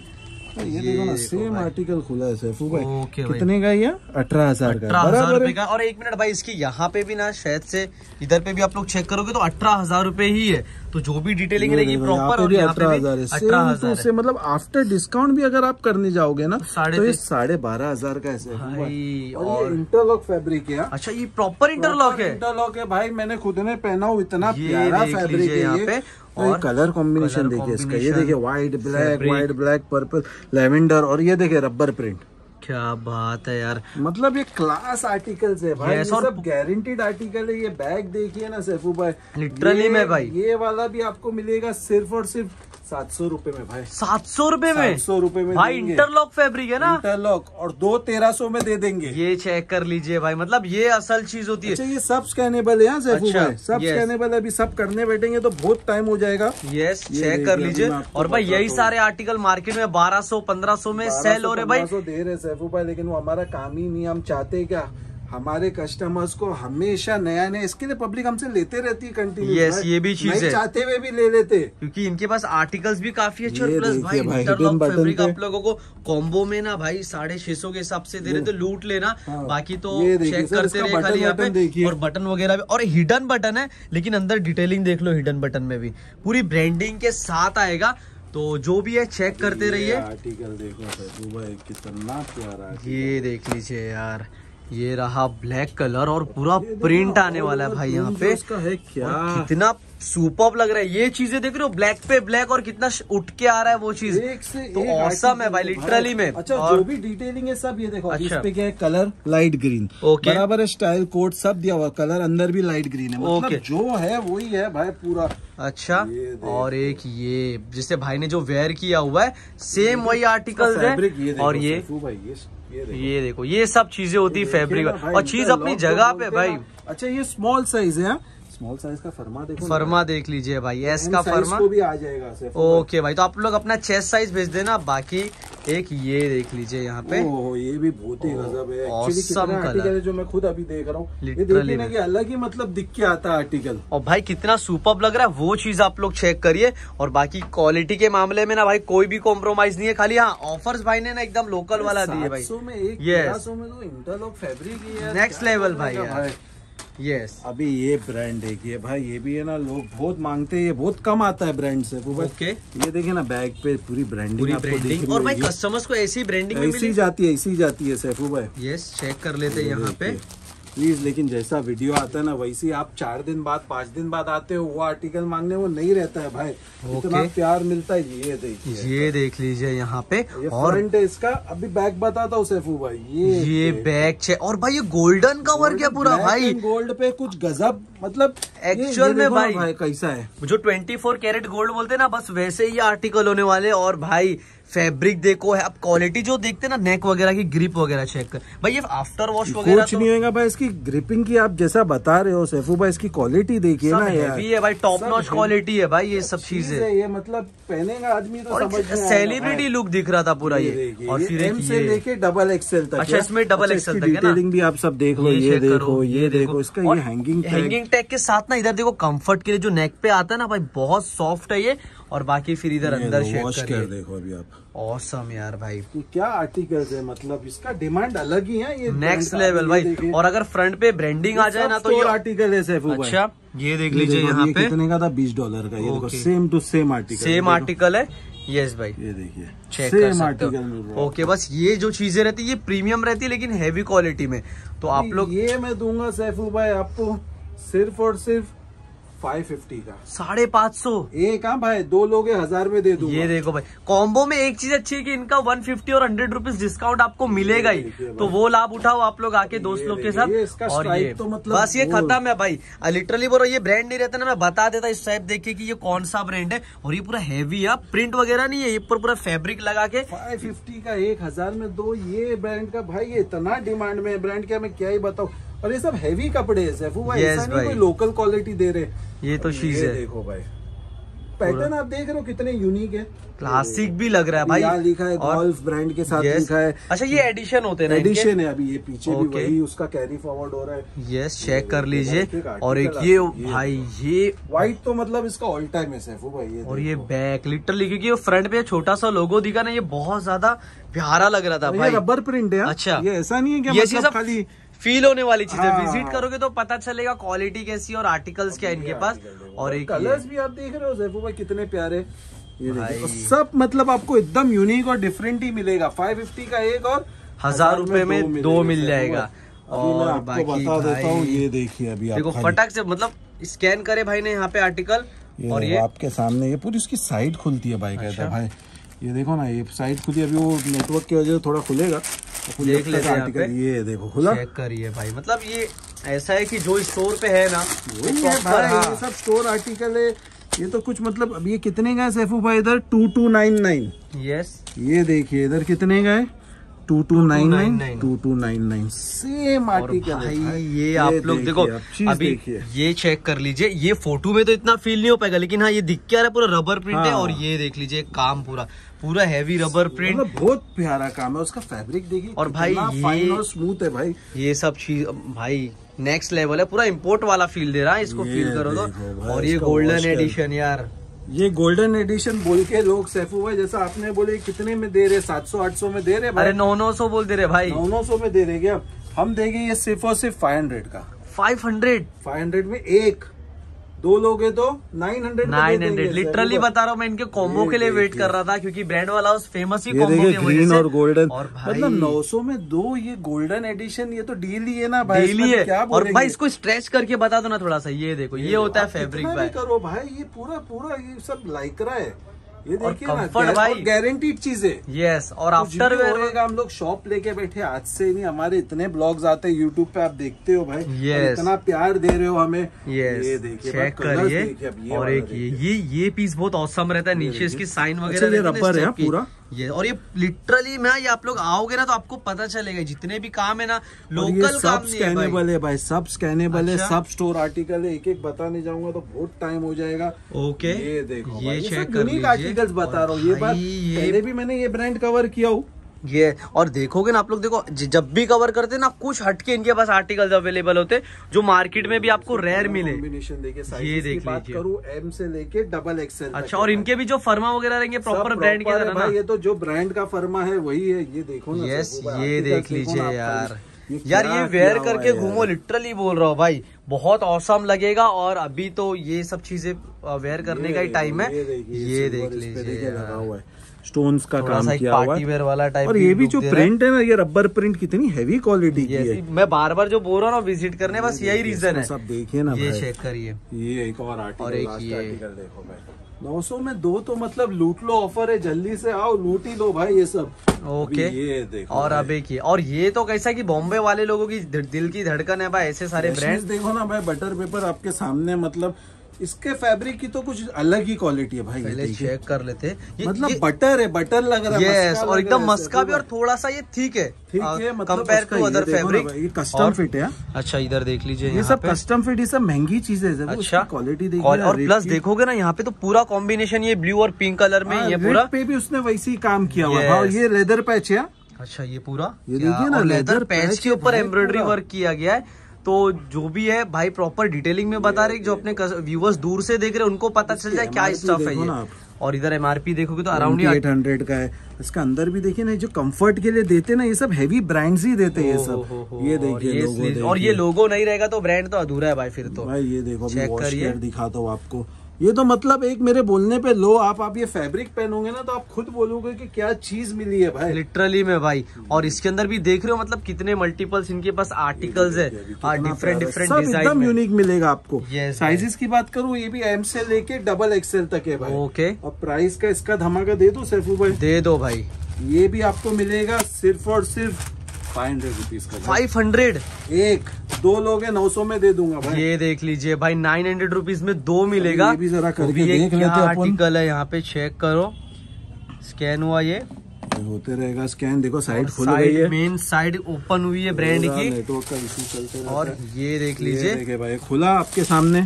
[SPEAKER 2] ये देखो ना सेम आर्टिकल खुला है सैफू भाई।
[SPEAKER 1] ओके
[SPEAKER 2] कितने का ये? अठारह हज़ार का
[SPEAKER 1] अठारह हज़ार रुपए का। और एक मिनट भाई इसकी यहाँ पे भी ना शायद से इधर पे भी आप लोग चेक करोगे तो अठारह हज़ार रुपए ही है। तो जो भी डिटेलिंग रहेगी प्रॉपर और
[SPEAKER 2] अठारह हज़ार है।
[SPEAKER 1] अठारह हज़ार
[SPEAKER 2] से मतलब आफ्टर डिस्काउंट भी अगर आप करने जाओगे ना
[SPEAKER 1] साढ़े
[SPEAKER 2] तो ये साढ़े बारह हज़ार का है और इंटरलॉक फेब्रिक है हाँ।
[SPEAKER 1] अच्छा ये प्रॉपर इंटरलॉक है।
[SPEAKER 2] इंटरलॉक है भाई मैंने खुद ने पहना हूँ इतना प्यारा फैब्रिक है
[SPEAKER 1] यहाँ पे,
[SPEAKER 2] और कलर कॉम्बिनेशन देखिए इसका ये देखिए white black. White black purple lavender और ये देखिए रबर प्रिंट
[SPEAKER 1] क्या बात है यार
[SPEAKER 2] मतलब ये क्लास आर्टिकल्स है भाई
[SPEAKER 1] Yes,
[SPEAKER 2] ये
[SPEAKER 1] और-
[SPEAKER 2] सब गारंटीड आर्टिकल है ये बैग देखिए ना सैफू भाई लिटरली
[SPEAKER 1] में भाई।
[SPEAKER 2] ये वाला भी आपको मिलेगा सिर्फ़ और सिर्फ़ सात सौ रुपये में भाई।
[SPEAKER 1] सात सौ रुपये में?
[SPEAKER 2] सौ रुपये में
[SPEAKER 1] भाई इंटरलॉक फैब्रिक है ना?
[SPEAKER 2] इंटरलॉक और दो तेरह सौ में दे देंगे।
[SPEAKER 1] ये चेक कर लीजिए भाई मतलब ये असल चीज़ होती है।
[SPEAKER 2] अच्छा ये सब स्कैनेबल है
[SPEAKER 1] अच्छा,
[SPEAKER 2] सब स्कैनेबल अभी सब करने बैठेंगे तो बहुत टाइम हो जाएगा।
[SPEAKER 1] यस
[SPEAKER 2] ये
[SPEAKER 1] चेक कर लीजिए। और भाई यही सारे आर्टिकल मार्केट में 1200 1500 में सेल हो रहे भाई।
[SPEAKER 2] दे रहे सैफू भाई लेकिन वो हमारा काम ही नहीं हम चाहते क्या? हमारे कस्टमर्स को हमेशा नया नया इसके लिए पब्लिक हमसे लेते रहती है कंटिन्यू
[SPEAKER 1] Yes, ये भी चीज़ है।
[SPEAKER 2] चाहते हुए भी ले लेते।
[SPEAKER 1] क्योंकि इनके पास आर्टिकल्स भी काफ़ी अच्छे और प्लस भाई
[SPEAKER 2] भाई,
[SPEAKER 1] फैब्रिक आप लोगों को कॉम्बो में ना भाई साढ़े छह सौ के हिसाब से दे रहे तो लूट लेना।
[SPEAKER 2] हाँ।
[SPEAKER 1] बाकी तो चेक करते रहे खाली यहाँ पे। और बटन वगैरह भी और हिडन बटन है लेकिन अंदर डिटेलिंग देख लो हिडन बटन में भी। पूरी ब्रांडिंग के साथ आएगा तो जो भी है चेक करते रहिए।
[SPEAKER 2] आर्टिकल देखो सैफू भाई कितना प्यारा
[SPEAKER 1] ये देख लीजिए यार। ये रहा ब्लैक कलर और पूरा प्रिंट आने वाला है भाई यहाँ पे।
[SPEAKER 2] उसका है क्या?
[SPEAKER 1] कितना सुपर लग रहा है। ये चीज़ें देख रहे हो ब्लैक पे ब्लैक और कितना उठ के आ रहा है वो चीज़। तो औसम है भाई लिटरली में।
[SPEAKER 2] अच्छा
[SPEAKER 1] और
[SPEAKER 2] जो भी डिटेलिंग है सब ये देखो
[SPEAKER 1] अच्छा।
[SPEAKER 2] इस पे क्या है कलर लाइट ग्रीन
[SPEAKER 1] ओके
[SPEAKER 2] बराबर है स्टाइल कोड सब दिया हुआ कलर अंदर भी लाइट ग्रीन है। मतलब
[SPEAKER 1] Okay.
[SPEAKER 2] जो है वही है भाई पूरा।
[SPEAKER 1] अच्छा और एक ये जिसे भाई ने जो वेयर किया हुआ है सेम वही
[SPEAKER 2] आर्टिकल
[SPEAKER 1] है। और ये?
[SPEAKER 2] भाई ये देखो।
[SPEAKER 1] ये देखो ये सब चीज़ें होती है फैब्रिक और चीज़ अपनी जगह पे भाई।
[SPEAKER 2] अच्छा ये स्मॉल साइज़ है? स्मॉल साइज़ का फर्मा देखो
[SPEAKER 1] फर्मा देख लीजिए भाई एस का फर्मा।
[SPEAKER 2] को भी आ जाएगा
[SPEAKER 1] ओके भाई तो आप लोग अपना चेस्ट साइज़ भेज देना बाकी एक ये देख लीजिए यहाँ पे।
[SPEAKER 2] ओह ये भी बहुत ही गजब है।
[SPEAKER 1] Awesome
[SPEAKER 2] आर्टिकल है जो मैं खुद अभी देख रहा हूँ। अलग ही मतलब दिख के आता है आर्टिकल
[SPEAKER 1] और भाई कितना सुपर लग रहा है वो चीज़ आप लोग चेक करिए। और बाकी क्वालिटी के मामले में ना भाई कोई भी कॉम्प्रोमाइज नहीं है। खाली हाँ ऑफर्स भाई ने ना एकदम लोकल वाला दिए भाई।
[SPEAKER 2] 700 में एक
[SPEAKER 1] Yes.
[SPEAKER 2] में तो इंटरलॉक फैब्रिक
[SPEAKER 1] level
[SPEAKER 2] बोलने
[SPEAKER 1] भाई। यस
[SPEAKER 2] अभी ये ब्रांड देखिए भाई ये भी है ना लोग बहुत मांगते हैं ये बहुत कम आता है ब्रांड से।
[SPEAKER 1] ओके
[SPEAKER 2] ये देखिए ना बैग पे पूरी ब्रांडिंग
[SPEAKER 1] पूरी ब्रांडिंग और भाई कस्टमर्स को ऐसी ब्रांडिंग
[SPEAKER 2] ऐसी जाती है ऐसी जाती है सैफू भाई।
[SPEAKER 1] यस चेक कर लेते हैं यहाँ पे।
[SPEAKER 2] प्लीज़ लेकिन जैसा वीडियो आता है ना वैसे आप चार दिन बाद पाँच दिन बाद आते हो वो आर्टिकल मांगने वो नहीं रहता है भाई। इतना प्यार मिलता है ये देखिए
[SPEAKER 1] ये देख लीजिए यहाँ पे
[SPEAKER 2] ये
[SPEAKER 1] और
[SPEAKER 2] है इसका अभी बैग बताता हूँ सैफू भाई ये
[SPEAKER 1] ये बैग चेक और भाई ये गोल्डन का वर्क है पूरा भाई?
[SPEAKER 2] गोल्ड पे कुछ गजब मतलब एक्चुअल
[SPEAKER 1] में भाई।
[SPEAKER 2] कैसा है।
[SPEAKER 1] जो 24 कैरेट गोल्ड बोलते हैं ना बस वैसे ही आर्टिकल होने वाले और भाई फैब्रिक देखो है अब क्वालिटी जो देखते ना नेक वगैरह की ग्रिप वगैरह चेक कर। भाई ये आफ्टर वॉश वगैरह
[SPEAKER 2] कुछ
[SPEAKER 1] तो
[SPEAKER 2] नहीं होगा भाई इसकी ग्रिपिंग की आप जैसा बता रहे हो सैफू भाई इसकी क्वालिटी देखिए ना यार।
[SPEAKER 1] है भाई टॉप नॉच क्वालिटी है भाई ये सब
[SPEAKER 2] चीज़। है ये मतलब पहनेगा आदमी तो
[SPEAKER 1] और सेलिब्रिटी लुक दिख रहा था पूरा ये, और फिर
[SPEAKER 2] M से लेके डबल एक्सएल तक
[SPEAKER 1] अच्छा, इसमें
[SPEAKER 2] डबल
[SPEAKER 1] तक
[SPEAKER 2] डिटेलिंग भी आप सब देख लो ये देखो ये देखो इसका ये हैंगिंग
[SPEAKER 1] हैंगिंग टैग के साथ ना इधर देखो कंफर्ट के लिए जो नेक पे आता है ना भाई बहुत सॉफ्ट है ये। और बाकी फिर इधर अंदर
[SPEAKER 2] वॉश कर देखो अभी आप।
[SPEAKER 1] ऑसम यार भाई।
[SPEAKER 2] ये क्या आर्टिकल्स है? मतलब इसका डिमांड अलग ही है ये
[SPEAKER 1] नेक्स्ट लेवल भाई। और अगर फ्रंट पे ब्रांडिंग आ जाए ना तो ये
[SPEAKER 2] आर्टिकल है सैफू
[SPEAKER 1] अच्छा ये देख लीजिए यहाँ पे।
[SPEAKER 2] कितने का था? बीस डॉलर का। ये देखो same to same article
[SPEAKER 1] same article है। यस भाई।
[SPEAKER 2] ये देखिए।
[SPEAKER 1] चेक कर सकते
[SPEAKER 2] आर्टिकल
[SPEAKER 1] हो ओके बस ये जो चीज़ें रहती है ये प्रीमियम रहती है लेकिन हैवी क्वालिटी में। तो आप लोग
[SPEAKER 2] ये मैं दूँगा सैफू भाई आपको। सिर्फ़ और सिर्फ़ फाइव फिफ्टी का।
[SPEAKER 1] साढ़े पाँच सौ?
[SPEAKER 2] एक हाँ भाई दो लोग हज़ार में दे दूँगा।
[SPEAKER 1] ये देखो भाई कॉम्बो में एक चीज़ अच्छी है कि इनका 150 और 100 रुपीज़ डिस्काउंट आपको मिलेगा ही। तो वो लाभ उठाओ आप लोग आके दोस्त लोग के साथ। और ये
[SPEAKER 2] तो मतलब
[SPEAKER 1] बस ये खत्म है भाई। लिटरली बोलो ये ब्रांड नहीं रहता ना मैं बता देता इस टाइप देखिए कि ये कौन सा ब्रांड है। और ये पूरा हैवी है प्रिंट वगैरह नहीं है ये पर पूरा फैब्रिक लगा के।
[SPEAKER 2] फाइव फिफ्टी का एक हज़ार में दो ये ब्रांड का। भाई ये इतना डिमांड में ब्रांड क्या मैं क्या ही बताऊँ? और ये सब हैवी कपड़े है। सैफू भाई
[SPEAKER 1] Yes,
[SPEAKER 2] ऐसा नहीं कोई लोकल क्वालिटी दे रहे।
[SPEAKER 1] ये तो चीज़ है।
[SPEAKER 2] देखो भाई। पैटर्न आप देख रहे हो कितने यूनिक है।
[SPEAKER 1] क्लासिक भी लग रहा है भाई।
[SPEAKER 2] यहाँ लिखा है गोल्फ ब्रांड के साथ लिखा है।
[SPEAKER 1] अच्छा ये एडिशन होते हैं
[SPEAKER 2] एडिशन है अभी ये पीछे भी वही उसका कैरी फॉरवर्ड हो रहा है।
[SPEAKER 1] यस चेक कर लीजिए। और एक ये भाई ये
[SPEAKER 2] व्हाइट तो मतलब इसका ऑल टाइम है सैफू भाई
[SPEAKER 1] और ये बैक लिटरली क्योंकि फ्रंट पे छोटा सा लोगो दिखा ना ये बहुत ज़्यादा प्यारा लग रहा था भाई।
[SPEAKER 2] रबर प्रिंट है?
[SPEAKER 1] अच्छा।
[SPEAKER 2] ये ऐसा नहीं है कि
[SPEAKER 1] ये
[SPEAKER 2] मतलब खाली
[SPEAKER 1] फील होने वाली चीज़ है
[SPEAKER 2] हाँ।
[SPEAKER 1] विज़िट करोगे तो पता चलेगा क्वालिटी कैसी और आर्टिकल्स क्या इनके पास और एक
[SPEAKER 2] कलर्स भी आप देख रहे हो जैफू भाई कितने प्यारे ये
[SPEAKER 1] भाई।
[SPEAKER 2] सब मतलब आपको एकदम यूनिक और डिफरेंट ही मिलेगा 550 का एक और
[SPEAKER 1] हज़ार रुपए में दो मिल जाएगा
[SPEAKER 2] भाई।
[SPEAKER 1] और
[SPEAKER 2] आपको
[SPEAKER 1] बाकी
[SPEAKER 2] बता देता हूँ ये देखिए अभी
[SPEAKER 1] देखो फटक से मतलब स्कैन करे भाई ने यहाँ पे आर्टिकल
[SPEAKER 2] ये
[SPEAKER 1] और ये
[SPEAKER 2] आपके सामने ये पूरी इसकी साइड खुलती है बाइक
[SPEAKER 1] अच्छा।
[SPEAKER 2] है भाई ये देखो ना ये साइड खुली अभी वो नेटवर्क की वजह से थोड़ा खुलेगा। तो
[SPEAKER 1] देख लेते
[SPEAKER 2] हैं। ये देखो खुला।
[SPEAKER 1] चेक करिए भाई मतलब ये ऐसा है कि जो स्टोर पे है ना वो
[SPEAKER 2] वही है भाई
[SPEAKER 1] हाँ।
[SPEAKER 2] ये सब स्टोर आर्टिकल है। ये तो कुछ मतलब अब ये कितने का है सैफू भाई इधर? Two two nine nine
[SPEAKER 1] yes
[SPEAKER 2] ये देखिए इधर कितने का है? Two two nine nine two two nine nine same article
[SPEAKER 1] भाई
[SPEAKER 2] है
[SPEAKER 1] ये आप लोग देखो अभी ये चेक कर लीजिए ये फ़ोटो में तो इतना फील नहीं हो पाएगा लेकिन हाँ ये दिख क्या रहा है पूरा रबर प्रिंट है
[SPEAKER 2] हाँ।
[SPEAKER 1] और ये देख लीजिए काम पूरा। पूरा हैवी रबर प्रिंट
[SPEAKER 2] मतलब बहुत प्यारा काम है उसका फैब्रिक देखिए
[SPEAKER 1] और भाई ये-
[SPEAKER 2] और स्मूथ है भाई।
[SPEAKER 1] ये सब चीज़ भाई नेक्स्ट लेवल है पूरा इम्पोर्ट वाला फील दे रहा है इसको फील करो तो। और ये गोल्डन एडिशन यार।
[SPEAKER 2] ये गोल्डन एडिशन बोल के लोग सैफू भाई जैसा आपने बोले कितने में दे रहे? सात सौ आठ सौ में दे रहे भाई?
[SPEAKER 1] अरे नौ नौ सौ बोल दे रहे भाई।
[SPEAKER 2] नौ नौ सौ में दे रहे क्या? हम देंगे ये सिर्फ़ और सिर्फ़ फाइव हंड्रेड का।
[SPEAKER 1] फाइव हंड्रेड
[SPEAKER 2] फाइव हंड्रेड में एक। दो लोग है तो nine hundred
[SPEAKER 1] nine hundred literally बता। रहा हूँ मैं इनके कॉम्बो के लिए वेट कर रहा था क्योंकि ब्रांड वाला हाउस फ़ेमस ही कॉम्बो
[SPEAKER 2] ग्रीन और गोल्डन
[SPEAKER 1] और भाई
[SPEAKER 2] नौ सौ में दो ये गोल्डन एडिशन ये तो डील ही है ना भाई
[SPEAKER 1] डेली
[SPEAKER 2] इसमें
[SPEAKER 1] है। और भाई इसको स्ट्रेच करके बता दो ना थोड़ा सा ये देखो ये होता है फैब्रिक भाई।
[SPEAKER 2] करो भाई ये पूरा पूरा ये सब लाइकरा है। ये देखिए ना
[SPEAKER 1] भाई।
[SPEAKER 2] गारंटीड चीज़। है
[SPEAKER 1] यस और आफ्टर
[SPEAKER 2] भी
[SPEAKER 1] वेयर
[SPEAKER 2] हम लोग शॉप लेके बैठे आज से नहीं हमारे इतने ब्लॉग्स आते हैं यूट्यूब पे आप देखते हो भाई।
[SPEAKER 1] Yes.
[SPEAKER 2] इतना प्यार दे रहे हो हमें।
[SPEAKER 1] Yes.
[SPEAKER 2] ये देखिए
[SPEAKER 1] चेक करिए।
[SPEAKER 2] ये
[SPEAKER 1] और एक ये ये ये पीस बहुत औसम रहता है नीचे इसकी साइन वगैरह
[SPEAKER 2] अच्छा
[SPEAKER 1] है ना
[SPEAKER 2] रबर है पूरा।
[SPEAKER 1] ये और ये लिटरली मैं ये आप लोग आओगे ना तो आपको पता चलेगा जितने भी काम है ना लोकल
[SPEAKER 2] सब
[SPEAKER 1] है।
[SPEAKER 2] स्कैनेबल है भाई सब स्कैनेबल है
[SPEAKER 1] अच्छा।
[SPEAKER 2] सब स्टोर आर्टिकल है एक एक बताने जाऊँगा तो बहुत टाइम हो जाएगा
[SPEAKER 1] ओके
[SPEAKER 2] ये देखो
[SPEAKER 1] ये
[SPEAKER 2] ये
[SPEAKER 1] चेक कर
[SPEAKER 2] आर्टिकल्स बता रहा हूँ ये बात पहले भी मैंने ये ब्रांड कवर किया हूँ
[SPEAKER 1] ये और देखोगे ना आप लोग देखो जब भी कवर करते ना कुछ हटके इनके पास आर्टिकल्स अवेलेबल होते जो मार्केट में भी आपको रेयर मिले। ये देख लीजिए।
[SPEAKER 2] एम से लेके डबल एक्सएल
[SPEAKER 1] अच्छा और इनके भी जो फर्मा वगैरह रहेंगे प्रॉपर ब्रांड की ना।
[SPEAKER 2] ये तो जो ब्रांड का फर्मा है वही है। ये देखो
[SPEAKER 1] यस ये देख लीजिए यार। यार ये वेयर करके घूमो लिटरली बोल रहा हूँ भाई। बहुत औसम लगेगा और अभी तो ये सब चीज़ें वेयर करने का ही टाइम है।
[SPEAKER 2] ये
[SPEAKER 1] देख लीजिए
[SPEAKER 2] लगा हुआ है। स्टोन्स का काम किया हुआ है।
[SPEAKER 1] वाला टाइप
[SPEAKER 2] और ये भी जो प्रिंट है। ना ये रबर प्रिंट कितनी हैवी क्वालिटी की है।
[SPEAKER 1] मैं बार बार जो बोल रहा हूँ ना विज़िट करने बस यही रीजन है।
[SPEAKER 2] सब देखिए ना
[SPEAKER 1] ये चेक करिए।
[SPEAKER 2] ये एक और आर्टिकल। देखो भाई। 900 में दो तो मतलब लूट लो ऑफ़र है जल्दी से आओ लूट ही लो भाई ये सब।
[SPEAKER 1] ओके
[SPEAKER 2] ये देखो
[SPEAKER 1] और। अब एक और ये तो कैसा कि बॉम्बे वाले लोगों की दिल की धड़कन है भाई ऐसे सारे ब्रांड
[SPEAKER 2] देखो ना भाई बटर पेपर आपके सामने मतलब इसके फैब्रिक की तो कुछ अलग ही क्वालिटी है भाई
[SPEAKER 1] पहले चेक कर लेते हैं। ये-
[SPEAKER 2] मतलब
[SPEAKER 1] ये-
[SPEAKER 2] बटर है बटर लग रहा है
[SPEAKER 1] यस और एकदम मस्का भी और थोड़ा सा ये ठीक है।
[SPEAKER 2] ठीक है मतलब
[SPEAKER 1] कंपेयर टू अदर फैब्रिक
[SPEAKER 2] ये कस्टम फिट है।
[SPEAKER 1] अच्छा इधर देख लीजिए
[SPEAKER 2] ये सब कस्टम फिट ये सब महँगी चीज़ें है
[SPEAKER 1] अच्छा।
[SPEAKER 2] क्वालिटी देखिए
[SPEAKER 1] और प्लस देखोगे ना यहाँ पे तो पूरा कॉम्बिनेशन ये ब्लू और पिंक कलर में
[SPEAKER 2] हाँ,
[SPEAKER 1] ये पूरा
[SPEAKER 2] पे भी उसने वैसे ही काम किया हुआ हाँ, ये लेदर पैच है।
[SPEAKER 1] अच्छा ये पूरा?
[SPEAKER 2] ये देखिए ना,
[SPEAKER 1] लेदर पैच के ऊपर एम्ब्रॉयडरी वर्क किया गया है। तो जो भी है भाई प्रॉपर डिटेलिंग में बता रहे जो अपने व्यूवर्स दूर से देख रहे हैं उनको पता चल जाए क्या स्टफ़ है ये। और इधर एमआरपी देखोगे तो अराउंड
[SPEAKER 2] एट हंड्रेड का है इसका अंदर भी देखिए ना जो कंफर्ट के लिए देते ना ये सब हैवी ब्रांड्स ही देते हैं ये सब ये देखिए
[SPEAKER 1] और ये और ये
[SPEAKER 2] देखिए।
[SPEAKER 1] लोगो नहीं रहेगा तो ब्रांड तो अधूरा है भाई फिर तो
[SPEAKER 2] भाई ये देखो
[SPEAKER 1] चेक करिए।
[SPEAKER 2] दिखा दिखाता हूँ आपको ये तो मतलब एक मेरे बोलने पे लो आप आप ये फैब्रिक पहनोगे ना तो आप खुद बोलोगे कि क्या चीज़ मिली है भाई।
[SPEAKER 1] लिटरली में भाई। और इसके अंदर भी देख रहे हो मतलब कितने मल्टीपल्स इनके पास आर्टिकल्स है। डिफरेंट डिफरेंट डिज़ाइन
[SPEAKER 2] एकदम यूनिक मिलेगा आपको। साइजेस की बात करूँ ये भी एम से लेके डबल एक्सएल तक है भाई।
[SPEAKER 1] ओके
[SPEAKER 2] और प्राइस का इसका धमाका दे दो सैफू भाई
[SPEAKER 1] दे दो भाई।
[SPEAKER 2] ये भी आपको मिलेगा सिर्फ़ और सिर्फ़ फाइव हंड्रेड रुपीज़ का भाई।
[SPEAKER 1] 500
[SPEAKER 2] एक दो लोग है नौ सौ में दे दूँगा भाई।
[SPEAKER 1] ये देख लीजिए भाई नाइन हंड्रेड रुपीज़ में दो मिलेगा।
[SPEAKER 2] ये भी जरा करके देख लेते हैं
[SPEAKER 1] आर्टिकल है यहाँ पे चेक करो। स्कैन हुआ ये।
[SPEAKER 2] होते रहेगा स्कैन देखो साइड खुल गई है।
[SPEAKER 1] मेन साइड ओपन हुई है ब्रांड की।
[SPEAKER 2] नेटवर्क का इशू चलते
[SPEAKER 1] और ये देख लीजिए।
[SPEAKER 2] देखिए भाई खुला आपके सामने।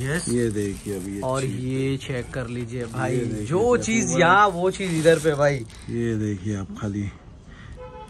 [SPEAKER 1] यस
[SPEAKER 2] ये देखिए अभी
[SPEAKER 1] और ये चेक कर लीजिए भाई जो चीज़ यहाँ वो चीज़ इधर पे भाई।
[SPEAKER 2] ये देखिए आप खाली।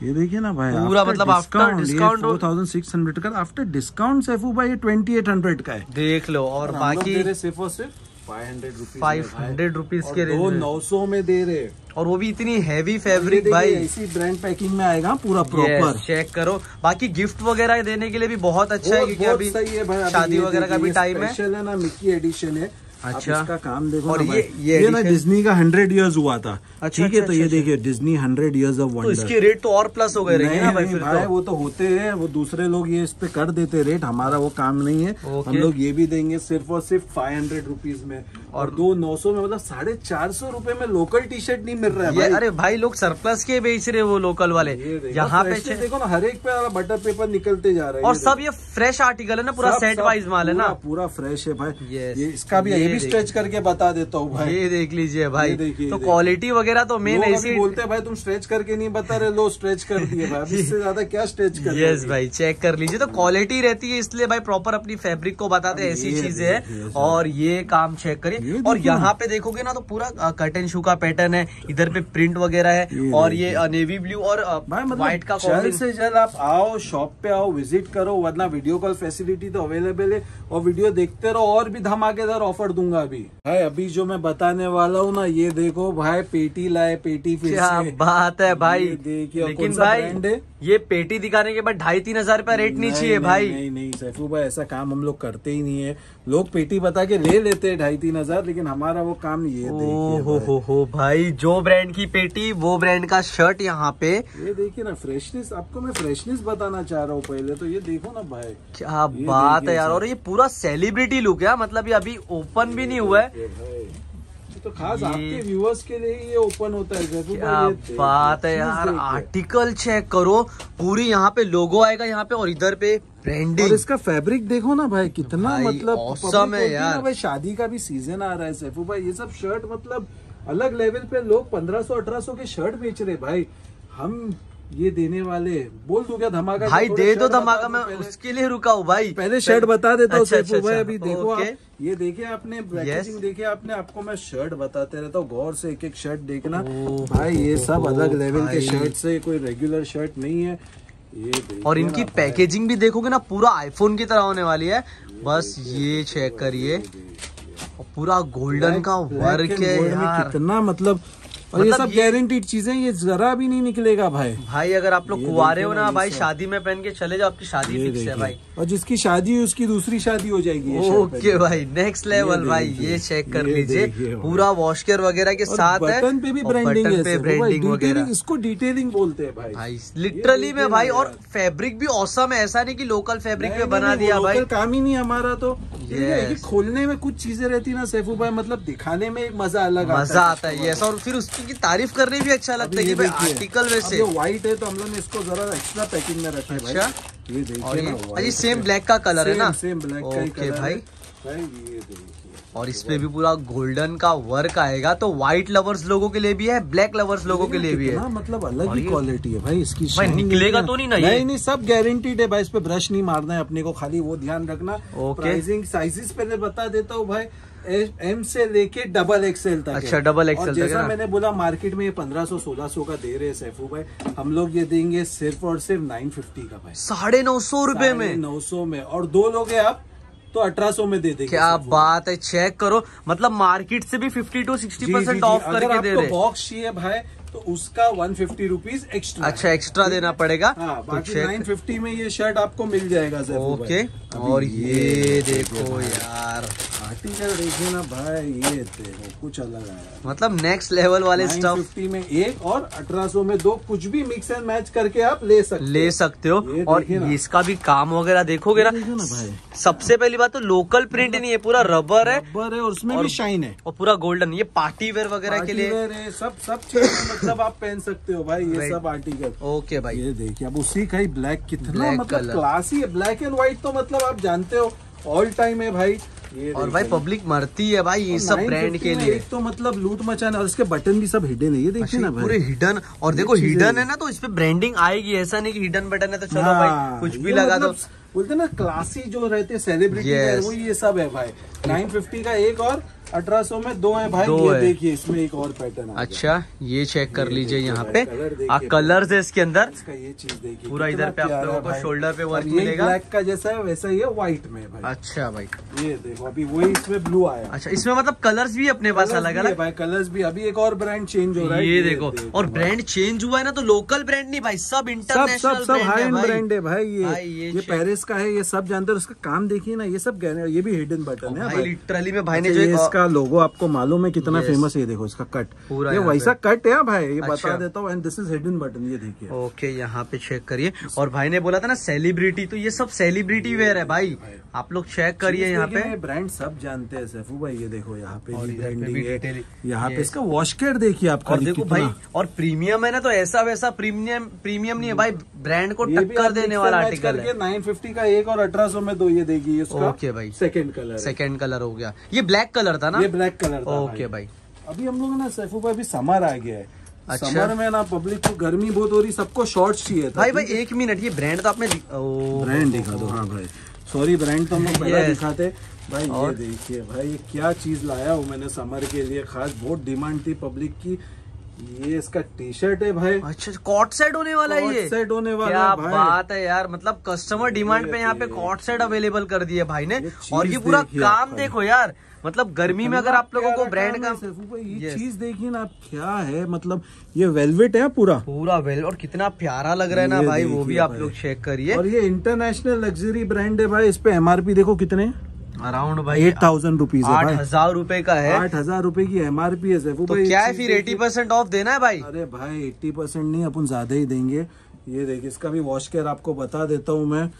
[SPEAKER 2] ये देखिए ना भाई
[SPEAKER 1] पूरा मतलब after discount
[SPEAKER 2] four thousand six hundred का आफ्टर डिस्काउंट सैफू भाई ट्वेंटी एट हंड्रेड का है।
[SPEAKER 1] देख लो और बाकी
[SPEAKER 2] सिर्फ़ और सिर्फ़ five hundred rupees
[SPEAKER 1] five hundred rupees के
[SPEAKER 2] दो
[SPEAKER 1] रेंज
[SPEAKER 2] नौ सौ में दे रहे।
[SPEAKER 1] और वो भी इतनी हैवी फैब्रिक भाई।
[SPEAKER 2] इसी ब्रांड पैकिंग में आएगा पूरा प्रॉपर
[SPEAKER 1] चेक करो। बाकी गिफ्ट वगैरह देने के लिए भी बहुत अच्छा है क्योंकि अभी शादी वगैरह का भी टाइम है।
[SPEAKER 2] है ना मिक्की एडिशन है।
[SPEAKER 1] अच्छा।
[SPEAKER 2] आप इसका काम देखो
[SPEAKER 1] और ये-
[SPEAKER 2] भाई।
[SPEAKER 1] ये
[SPEAKER 2] ये ना डिज्नी का हंड्रेड इयर्स हुआ था।
[SPEAKER 1] अच्छा,
[SPEAKER 2] ठीक है
[SPEAKER 1] अच्छा,
[SPEAKER 2] तो ये
[SPEAKER 1] अच्छा,
[SPEAKER 2] देखिए डिज्नी हंड्रेड इयर्स ऑफ़
[SPEAKER 1] तो
[SPEAKER 2] वंडर
[SPEAKER 1] इसके रेट तो और प्लस हो गए रहेंगे ना भाई
[SPEAKER 2] भाई
[SPEAKER 1] तो।
[SPEAKER 2] वो तो होते हैं वो दूसरे लोग ये इस पे कर देते रेट हमारा वो काम नहीं है। हम लोग ये भी देंगे सिर्फ़ और सिर्फ़ फाइव हंड्रेड रुपीज़ में। और दो नौ सौ में मतलब साढ़े चार सौ रुपये में लोकल टी शर्ट नहीं मिल रहा है भाई।
[SPEAKER 1] अरे भाई लोग सरप्लस के बेच रहे हैं वो लोकल वाले। यहाँ पे
[SPEAKER 2] देखो ना हर एक पे बटर पेपर निकलते जा रहे हैं
[SPEAKER 1] और सब ये फ्रेश आर्टिकल है ना पूरा सेट वाइज माल है ना।
[SPEAKER 2] पूरा- फ्रेश है भाई। ये इसका भी
[SPEAKER 1] ये
[SPEAKER 2] भी स्ट्रेच करके बता देता हूँ भाई।
[SPEAKER 1] ये देख लीजिए भाई। तो क्वालिटी वगैरह तो मेन ऐसी
[SPEAKER 2] बोलते हैं भाई तुम स्ट्रेच करके नहीं बता रहे लो स्ट्रेच कर दिए भाई। इससे ज़्यादा क्या स्ट्रेच कर
[SPEAKER 1] यस भाई? चेक कर लीजिए। तो क्वालिटी रहती है इसलिए भाई प्रॉपर अपनी फेब्रिक को बताते ऐसी चीज़ें है। और ये काम चेक करिए। और यहाँ पे देखोगे ना तो पूरा कटन शू का पैटर्न है इधर पे प्रिंट वगैरह है और ये नेवी ब्लू और व्हाइट का
[SPEAKER 2] मतलब जल्द
[SPEAKER 1] कॉम्बिनेशन
[SPEAKER 2] से जल्द आप आओ शॉप पे आओ विज़िट करो वरना वीडियो कॉल फैसिलिटी तो अवेलेबल है और वीडियो देखते रहो और भी धमाकेदार ऑफ़र दूँगा अभी। भाई अभी जो मैं बताने वाला हूँ ना ये देखो भाई पेटी लाए पेटी फिर
[SPEAKER 1] क्या बात है भाई।
[SPEAKER 2] देखिए,
[SPEAKER 1] लेकिन भाई ये पेटी दिखाने के बाद ढाई तीन हज़ार रुपया रेट नहीं चाहिए भाई।
[SPEAKER 2] नहीं नहीं सैफू भाई ऐसा काम हम लोग करते ही नहीं है। लोग पेटी बता के ले लेते हैं ढाई तीन हज़ार लेकिन हमारा वो काम ये
[SPEAKER 1] ओ हो
[SPEAKER 2] भाई।
[SPEAKER 1] हो हो भाई जो ब्रांड की पेटी वो ब्रांड का शर्ट यहाँ पे।
[SPEAKER 2] ये देखिए ना फ्रेशनेस आपको मैं फ्रेशनेस बताना चाह रहा हूँ पहले तो ये देखो ना भाई।
[SPEAKER 1] क्या बात है यार और ये पूरा सेलिब्रिटी लुक है मतलब ये अभी ओपन भी नहीं हुआ है।
[SPEAKER 2] तो खास आपके व्यूअर्स के लिए ये ओपन होता है
[SPEAKER 1] क्या बात है यार आर्टिकल चेक करो पूरी यहाँ पे लोगो आएगा यहाँ पे और इधर पे
[SPEAKER 2] और
[SPEAKER 1] ब्रांडिंग
[SPEAKER 2] इसका फैब्रिक देखो ना भाई कितना
[SPEAKER 1] भाई,
[SPEAKER 2] मतलब public
[SPEAKER 1] है यार।
[SPEAKER 2] भाई शादी का भी सीज़न आ रहा है सैफू भाई ये सब शर्ट मतलब अलग लेवल पे लोग 1500 1800 के शर्ट बेच रहे भाई हम ये देने वाले बोल दूँ क्या धमाका
[SPEAKER 1] भाई दे दो धमाका मैं उसके लिए रुका हूँ भाई।
[SPEAKER 2] पहले शर्ट बता देता हूँ
[SPEAKER 1] अच्छा, अच्छा,
[SPEAKER 2] भाई
[SPEAKER 1] अच्छा,
[SPEAKER 2] अभी देखो। आप ये देखिए आपने पैकेजिंग देखिए आपने आपको मैं शर्ट बताते रहता हूँ गौर से एक एक शर्ट देखना। भाई ये सब अलग लेवल के शर्ट से कोई रेगुलर शर्ट नहीं है।
[SPEAKER 1] और इनकी पैकेजिंग भी देखोगे ना पूरा आईफोन की तरह होने वाली है। बस ये चेक करिए। पूरा गोल्डन का वर्क है यार।
[SPEAKER 2] कितना मतलब और ये
[SPEAKER 1] मतलब
[SPEAKER 2] सब गारंटीड चीज़ें ये जरा भी नहीं निकलेगा भाई।
[SPEAKER 1] भाई अगर आप लोग
[SPEAKER 2] ये
[SPEAKER 1] कुआरे हो
[SPEAKER 2] ना
[SPEAKER 1] भाई शादी में पहन के चले जाओ आपकी शादी फिक्स है भाई।
[SPEAKER 2] और जिसकी शादी हुई उसकी दूसरी शादी हो जाएगी
[SPEAKER 1] ओके भाई नेक्स्ट लेवल
[SPEAKER 2] ये
[SPEAKER 1] भाई ये चेक कर लीजिए। पूरा वॉशकेयर वगैरह के साथ है
[SPEAKER 2] बटन पे भी ब्रांडिंग है
[SPEAKER 1] वगैरह।
[SPEAKER 2] इसको डिटेलिंग बोलते हैं भाई।
[SPEAKER 1] भाई लिटरली में भाई और। फैब्रिक भी औसम है ऐसा नहीं की लोकल फैब्रिक में बना दिया भाई।
[SPEAKER 2] काम ही नहीं हमारा तो। ये. है खोलने में कुछ चीज़ें रहती ना सैफू भाई मतलब दिखाने में मज़ा अलग
[SPEAKER 1] मज़ा आता है यस और फिर उसकी की तारीफ़ करने भी अच्छा लगता है भाई आर्टिकल वैसे
[SPEAKER 2] व्हाइट है तो हम लोग ने इसको जरा एक्स्ट्रा पैकिंग में रखा है
[SPEAKER 1] अच्छा।
[SPEAKER 2] ये देखिए
[SPEAKER 1] सेम ब्लैक का कलर है ना?
[SPEAKER 2] सेम ब्लैक का
[SPEAKER 1] ओके
[SPEAKER 2] कलर
[SPEAKER 1] भाई।
[SPEAKER 2] भाई ये देखिए।
[SPEAKER 1] और इस पे भी पूरा गोल्डन का वर्क आएगा। तो व्हाइट लवर्स लोगों के लिए भी है ब्लैक लवर्स लोगों के लिए भी है।
[SPEAKER 2] मतलब अलग ही क्वालिटी है भाई इसकी
[SPEAKER 1] भाई, निकलेगा तो नहीं ना
[SPEAKER 2] नहीं नहीं सब गारंटीड है भाई इस पे ब्रश नहीं मारना है अपने को खाली वो ध्यान रखना।
[SPEAKER 1] ओके।
[SPEAKER 2] प्राइसिंग साइजेस पहले बता देता हूँ भाई एम से लेके डबल एक्सएल तक
[SPEAKER 1] अच्छा, डबल
[SPEAKER 2] और जैसा मैंने बोला मार्केट में ये 1500 1600 का दे रहे हैं सैफू भाई। हम लोग ये देंगे सिर्फ़ और सिर्फ़ 950 का भाई।
[SPEAKER 1] साढ़े नौ सौ रुपए में?
[SPEAKER 2] नौ सौ में। और दो लोग हैं आप तो अठारह सौ में दे देंगे
[SPEAKER 1] क्या। बात है चेक करो। मतलब मार्केट से भी 50 टू 60
[SPEAKER 2] जी, जी,
[SPEAKER 1] परसेंट ऑफ़ करके दे रहे।
[SPEAKER 2] बॉक्स चाहिए भाई तो उसका वन फिफ्टी रुपीज़ एक्स्ट्रा
[SPEAKER 1] अच्छा एक्स्ट्रा देना पड़ेगा।
[SPEAKER 2] हाँ
[SPEAKER 1] तो
[SPEAKER 2] बाकी नाइन फिफ्टी में ये शर्ट आपको मिल जाएगा सर
[SPEAKER 1] ओके और ये देखो यार।
[SPEAKER 2] आर्टिकल देखिए ना भाई ये देखो कुछ अलग आया
[SPEAKER 1] मतलब नेक्स्ट लेवल वाले स्टफ़
[SPEAKER 2] 950 में एक और 1800 में दो कुछ भी मिक्स एंड मैच करके आप ले सकते
[SPEAKER 1] ले सकते हो। और इसका भी काम वगैरह देखोगे ना
[SPEAKER 2] भाई।
[SPEAKER 1] सबसे पहली बात तो लोकल प्रिंट नहीं है पूरा रबर है।
[SPEAKER 2] रबर है और उसमें भी शाइन है।
[SPEAKER 1] और पूरा गोल्डन ये पार्टी वेयर वगैरह के लिए।
[SPEAKER 2] सब सब चीज़ मतलब आप पहन सकते हो भाई ये सब आर्टिकल
[SPEAKER 1] ओके भाई।
[SPEAKER 2] ये देखिए अब उसी का ही ब्लैक कितना मतलब क्लासी है। ब्लैक एंड व्हाइट तो मतलब आप जानते हो ऑल टाइम है भाई।
[SPEAKER 1] और भाई पब्लिक मरती है भाई ये सब ब्रांड के लिए।
[SPEAKER 2] एक तो मतलब लूट मचाना और इसके बटन भी सब हिडन है ये देखिए ना भाई।
[SPEAKER 1] पूरे हिडन और देखो हिडन
[SPEAKER 2] है।
[SPEAKER 1] ना तो इसपे ब्रांडिंग आएगी ऐसा नहीं कि हिडन बटन है तो चलो भाई कुछ भी लगा दो।
[SPEAKER 2] मतलब बोलते ना क्लासी जो रहते सेलिब्रिटी
[SPEAKER 1] Yes.
[SPEAKER 2] वो ये सब है भाई। 950 का एक और 1800 में दो है भाई।
[SPEAKER 1] दो
[SPEAKER 2] ये देखिए इसमें एक और पैटर्न
[SPEAKER 1] अच्छा ये चेक कर लीजिए यहाँ पे।
[SPEAKER 2] कलर देखिए
[SPEAKER 1] आ
[SPEAKER 2] भाई।
[SPEAKER 1] कलर्स है इसके अंदर।
[SPEAKER 2] ये चीज़ देखिए
[SPEAKER 1] पूरा इधर पे आप लोगों को shoulder पे
[SPEAKER 2] ये
[SPEAKER 1] मिलेगा।
[SPEAKER 2] ब्लैक का जैसा है वैसा ही है व्हाइट में भाई।
[SPEAKER 1] अच्छा भाई।
[SPEAKER 2] ये देखो अभी वही इसमें ब्लू आया।
[SPEAKER 1] अच्छा इसमें मतलब कलर्स भी अपने पास अलग अलग।
[SPEAKER 2] भाई कलर्स भी। अभी एक और ब्रांड चेंज हो रहा है।
[SPEAKER 1] ये देखो और ब्रांड चेंज हुआ है ना तो लोकल ब्रांड नहीं भाई सब इंटरनेशनल
[SPEAKER 2] सब हाई ब्रांड है भाई। ये।
[SPEAKER 1] भाई, ये
[SPEAKER 2] ये पेरिस का है ये सब जानते हो उसका काम देखिए ना ये सब गहने- ये भी हिडन बटन है
[SPEAKER 1] भाई लिटरली में भाई ने
[SPEAKER 2] अच्छा,
[SPEAKER 1] जो
[SPEAKER 2] इसका लोगो आपको मालूम है कितना फ़ेमस है ये देखो इसका कट
[SPEAKER 1] पूरा
[SPEAKER 2] ये वैसा कट है भाई ये
[SPEAKER 1] अच्छा।
[SPEAKER 2] बता देता हूँ and this is hidden button ये देखिए।
[SPEAKER 1] ओके यहाँ पे चेक करिए। और भाई ने बोला था ना सेलिब्रिटी तो ये सब सेलिब्रिटी वेयर है भाई। आप लोग चेक करिए यहाँ पे।
[SPEAKER 2] ब्रांड सब जानते हैं सैफू भाई ये देखो यहाँ पे ब्रांडिंग है। यहाँ पे इसका वॉश केयर देखिए आप
[SPEAKER 1] और देखो भाई और प्रीमियम है ना तो ऐसा वैसा प्रीमियम प्रीमियम नहीं है भाई ब्रांड को टक्कर देने वाला आर्टिकल है
[SPEAKER 2] करके 950 का एक और 1800 में दो ये इसका
[SPEAKER 1] ओके भाई।
[SPEAKER 2] सेकंड कलर
[SPEAKER 1] सेकेंड कलर हो गया। ये ब्लैक कलर था ना?
[SPEAKER 2] ये ब्लैक कलर था
[SPEAKER 1] ओके भाई।
[SPEAKER 2] अभी हम लोग ना सैफू भाई अभी समर आ गया है।
[SPEAKER 1] अच्छा।
[SPEAKER 2] समर में ना पब्लिक को गर्मी बहुत हो रही सबको शॉर्ट्स चाहिए था।
[SPEAKER 1] भाई भाई एक मिनट ये ब्रांड तो आपने
[SPEAKER 2] ब्रांड दिखा दो। हाँ भाई। सॉरी ब्रांड तो हम लोग पहला. दिखाते। भाई ये
[SPEAKER 1] और-
[SPEAKER 2] देखिए भाई ये क्या चीज़ लाया हूँ मैंने समर के लिए। खास बहुत डिमांड थी पब्लिक की। ये इसका टी शर्ट है भाई।
[SPEAKER 1] अच्छा कॉट सेट होने वाला है ये।
[SPEAKER 2] सेट होने वाला
[SPEAKER 1] क्या
[SPEAKER 2] भाई।
[SPEAKER 1] बात है यार मतलब कस्टमर डिमांड पे यहाँ पे कॉट सेट अवेलेबल कर दिए भाई ने।
[SPEAKER 2] ये
[SPEAKER 1] और ये पूरा काम देखो यार मतलब गर्मी में अगर आप लोगों को ब्रांड का
[SPEAKER 2] ये चीज़ देखिए ना आप क्या है मतलब ये वेलवेट है पूरा।
[SPEAKER 1] पूरा वेल और कितना प्यारा लग रहा है ना भाई वो भी आप लोग चेक करिए।
[SPEAKER 2] और ये इंटरनेशनल लग्जरी ब्रांड है भाई इस पे एमआरपी देखो कितने।
[SPEAKER 1] अराउंड भाई
[SPEAKER 2] एट थाउज़ेंड रुपीज़
[SPEAKER 1] आठ हज़ार रूपए का है।
[SPEAKER 2] आठ हज़ार रूपए की एम एमआरपी है सैफू
[SPEAKER 1] तो
[SPEAKER 2] भाई,
[SPEAKER 1] क्या है फिर एटी। परसेंट ऑफ़ देना है भाई?
[SPEAKER 2] अरे भाई एट्टी परसेंट नहीं अपन ज़्यादा ही देंगे। ये देखिए इसका भी वॉश केयर आपको बता देता हूँ मैं।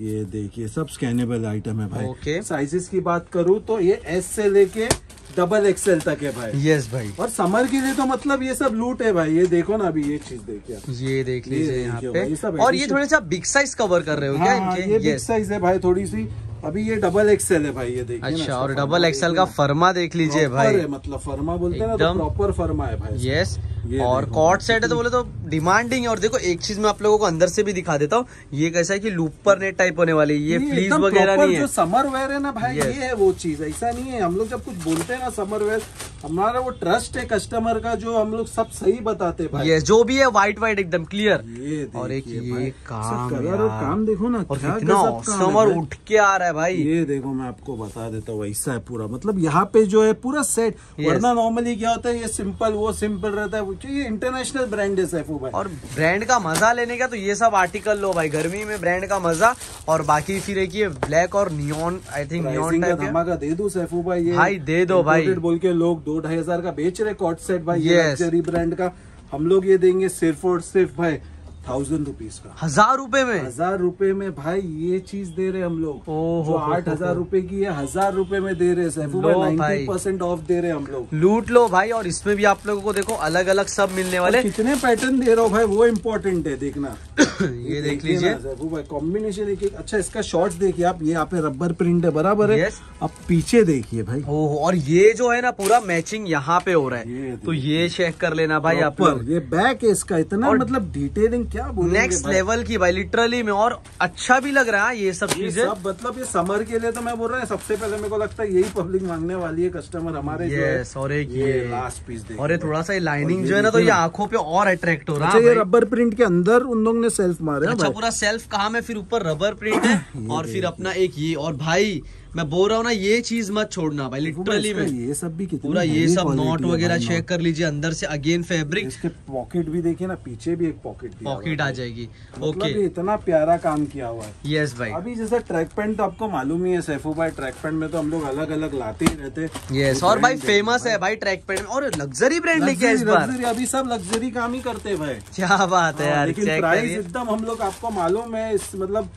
[SPEAKER 2] ये देखिए सब स्कैनेबल आइटम है भाई।
[SPEAKER 1] Okay.
[SPEAKER 2] साइजेस की बात करूँ तो ये एस से लेके डबल एक्सएल तक है भाई।
[SPEAKER 1] यस भाई।
[SPEAKER 2] और समर के लिए तो मतलब ये सब लूट है भाई। ये देखो ना अभी ये चीज़ देखिए
[SPEAKER 1] ये देख लीजिए यहाँ पे। और ये थोड़े सा बिग साइज़ कवर कर रहे हो क्या
[SPEAKER 2] हाँ, हाँ, ये बिग साइज़ है भाई थोड़ी सी अभी ये डबल एक्सएल है भाई ये देखिए
[SPEAKER 1] अच्छा और डबल एक्सएल का फर्मा देख लीजिए भाई।
[SPEAKER 2] है, मतलब फर्मा बोलते हैं ना तो प्रॉपर फर्मा है भाई
[SPEAKER 1] यस और कॉट सेट है तो बोले तो डिमांडिंग है और देखो एक चीज़ मैं आप लोगों को अंदर से भी दिखा देता हूँ ये कैसा है कि लूपर नेट टाइप होने वाली है ये फ्लीज वगैरह नहीं है।
[SPEAKER 2] जो समर वेयर है ना भाई. ये है वो चीज़ ऐसा नहीं है हम लोग जब कुछ बोलते हैं ना समर वेयर हमारा वो ट्रस्ट है कस्टमर का जो हम लोग सब सही बताते हैं भाई।
[SPEAKER 1] ये जो भी है व्हाइट व्हाइट एकदम क्लियर और एक ये काम
[SPEAKER 2] कलर और काम देखो ना
[SPEAKER 1] और कितना और उठ के आ रहा है भाई।
[SPEAKER 2] ये देखो मैं आपको बता देता हूँ वैसा है पूरा। मतलब यहाँ पे जो है पूरा सेट वरना नॉर्मली क्या होता है ये सिंपल वो सिंपल रहता है। ये इंटरनेशनल ब्रांड है सैफू भाई।
[SPEAKER 1] और ब्रांड का मज़ा लेने का तो ये सब आर्टिकल लो भाई। गर्मी में ब्रांड का मज़ा और बाकी फिर एक ये ब्लैक और नियॉन आई थिंक नियॉन
[SPEAKER 2] का
[SPEAKER 1] टाइप
[SPEAKER 2] धमाका दे दो सैफू भाई ये
[SPEAKER 1] भाई, दे दो भाई।
[SPEAKER 2] बोल के लोग दो ढाई हज़ार का बेच रहे कॉट सेट भाई ये ब्रांड का। हम लोग ये देंगे सिर्फ़ और सिर्फ़ भाई थाउज़ेंड रुपीज़ का।
[SPEAKER 1] हज़ार रुपए में?
[SPEAKER 2] हज़ार रुपए में भाई ये चीज़ दे रहे हम लोग। जो आठ हज़ार रूपए की है हज़ार रुपए में दे रहे हैं सैफू भाई परसेंट ऑफ़ दे रहे हम लोग।
[SPEAKER 1] लूट लो भाई और इसमें भी आप लोगों को देखो अलग अलग सब मिलने वाले।
[SPEAKER 2] कितने पैटर्न दे रहे हो भाई वो इम्पोर्टेंट है देखना।
[SPEAKER 1] ये देख लीजिए।
[SPEAKER 2] कॉम्बिनेशन एक एक अच्छा इसका शॉर्ट देखिए आप ये यहाँ पे रबर प्रिंट है बराबर है. अब पीछे देखिए भाई।
[SPEAKER 1] ओहो और ये जो है ना पूरा मैचिंग यहाँ पे हो रहा है। तो ये चेक कर लेना भाई आप
[SPEAKER 2] ये बैक है इसका इतना मतलब डिटेलिंग क्या
[SPEAKER 1] नेक्स्ट लेवल की भाई लिटरली में और अच्छा भी लग रहा है ये सब
[SPEAKER 2] ये
[SPEAKER 1] चीज़ें।
[SPEAKER 2] मतलब ये समर के लिए तो मैं बोल रहा हूँ सबसे पहले मेरे को लगता है यही पब्लिक मांगने वाली है कस्टमर हमारे है।
[SPEAKER 1] और एक
[SPEAKER 2] ये
[SPEAKER 1] ये
[SPEAKER 2] लास्ट पीस
[SPEAKER 1] और ये थोड़ा सा लाइनिंग जो है ना तो ये
[SPEAKER 2] देखिए
[SPEAKER 1] आँखों पे और अट्रैक्ट हो रहा है
[SPEAKER 2] रबर प्रिंट के अंदर उन लोगों ने सेल्फ मारे
[SPEAKER 1] अच्छा पूरा सेल्फ कहा में? फिर ऊपर रबर प्रिंट है और फिर अपना एक ये और भाई मैं बोल रहा हूँ ना ये चीज़ मत छोड़ना भाई लिटरली में।
[SPEAKER 2] ये सब भी
[SPEAKER 1] पूरा ये सब नॉट वगैरह चेक कर लीजिए अंदर से अगेन फैब्रिक
[SPEAKER 2] इसके पॉकेट भी देखिए ना पीछे भी एक पॉकेट
[SPEAKER 1] पॉकेट आ जाएगी।
[SPEAKER 2] मतलब
[SPEAKER 1] ओके
[SPEAKER 2] ये इतना प्यारा काम किया हुआ है।
[SPEAKER 1] यस भाई।
[SPEAKER 2] अभी जैसे ट्रैक पैंट तो आपको मालूम ही है सैफू भाई ट्रैक पैंट में तो हम लोग अलग अलग लाते ही रहते हैं।
[SPEAKER 1] यस और भाई फ़ेमस है भाई। ट्रैक पैंट और लग्जरी ब्रांड लेके इस बार।
[SPEAKER 2] अभी सब लग्जरी काम ही करते हैं भाई।
[SPEAKER 1] क्या बात है
[SPEAKER 2] हाँ,
[SPEAKER 1] यार
[SPEAKER 2] लेकिन प्राइस एकदम हम लोग आपको मालूम है इस मतलब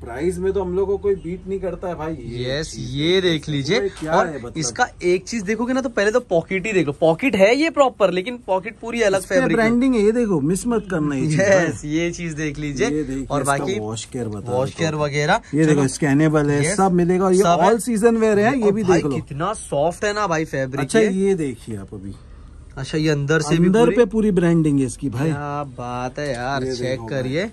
[SPEAKER 2] प्राइस में तो हम लोग को कोई बीट नहीं करता है भाई। ये
[SPEAKER 1] यस ये देख लीजिए। और
[SPEAKER 2] मतलब?
[SPEAKER 1] इसका एक चीज़ देखोगे ना तो पहले तो पॉकेट ही देख। लो पॉकेट है ये प्रॉपर लेकिन पॉकेट पूरी अलग फैब्रिक
[SPEAKER 2] ब्रांडिंग है। ये देखो मिस मत करना ये चीज़
[SPEAKER 1] यस ये चीज़ देख लीजिए। और बाकी
[SPEAKER 2] वॉश केयर
[SPEAKER 1] वॉश केयर वगैरह
[SPEAKER 2] ये देखो स्कैनेबल है सब मिलेगा। और ये ऑल सीज़न वेयर है ये भी देख लो।
[SPEAKER 1] कितना सॉफ्ट है ना भाई फैब्रिक
[SPEAKER 2] अच्छा ये। देखिए आप अभी।
[SPEAKER 1] अच्छा ये अंदर से भी
[SPEAKER 2] अंदर
[SPEAKER 1] पूरी-
[SPEAKER 2] पे पूरी ब्रांडिंग है इसकी भाई।
[SPEAKER 1] क्या बात है यार चेक करिए।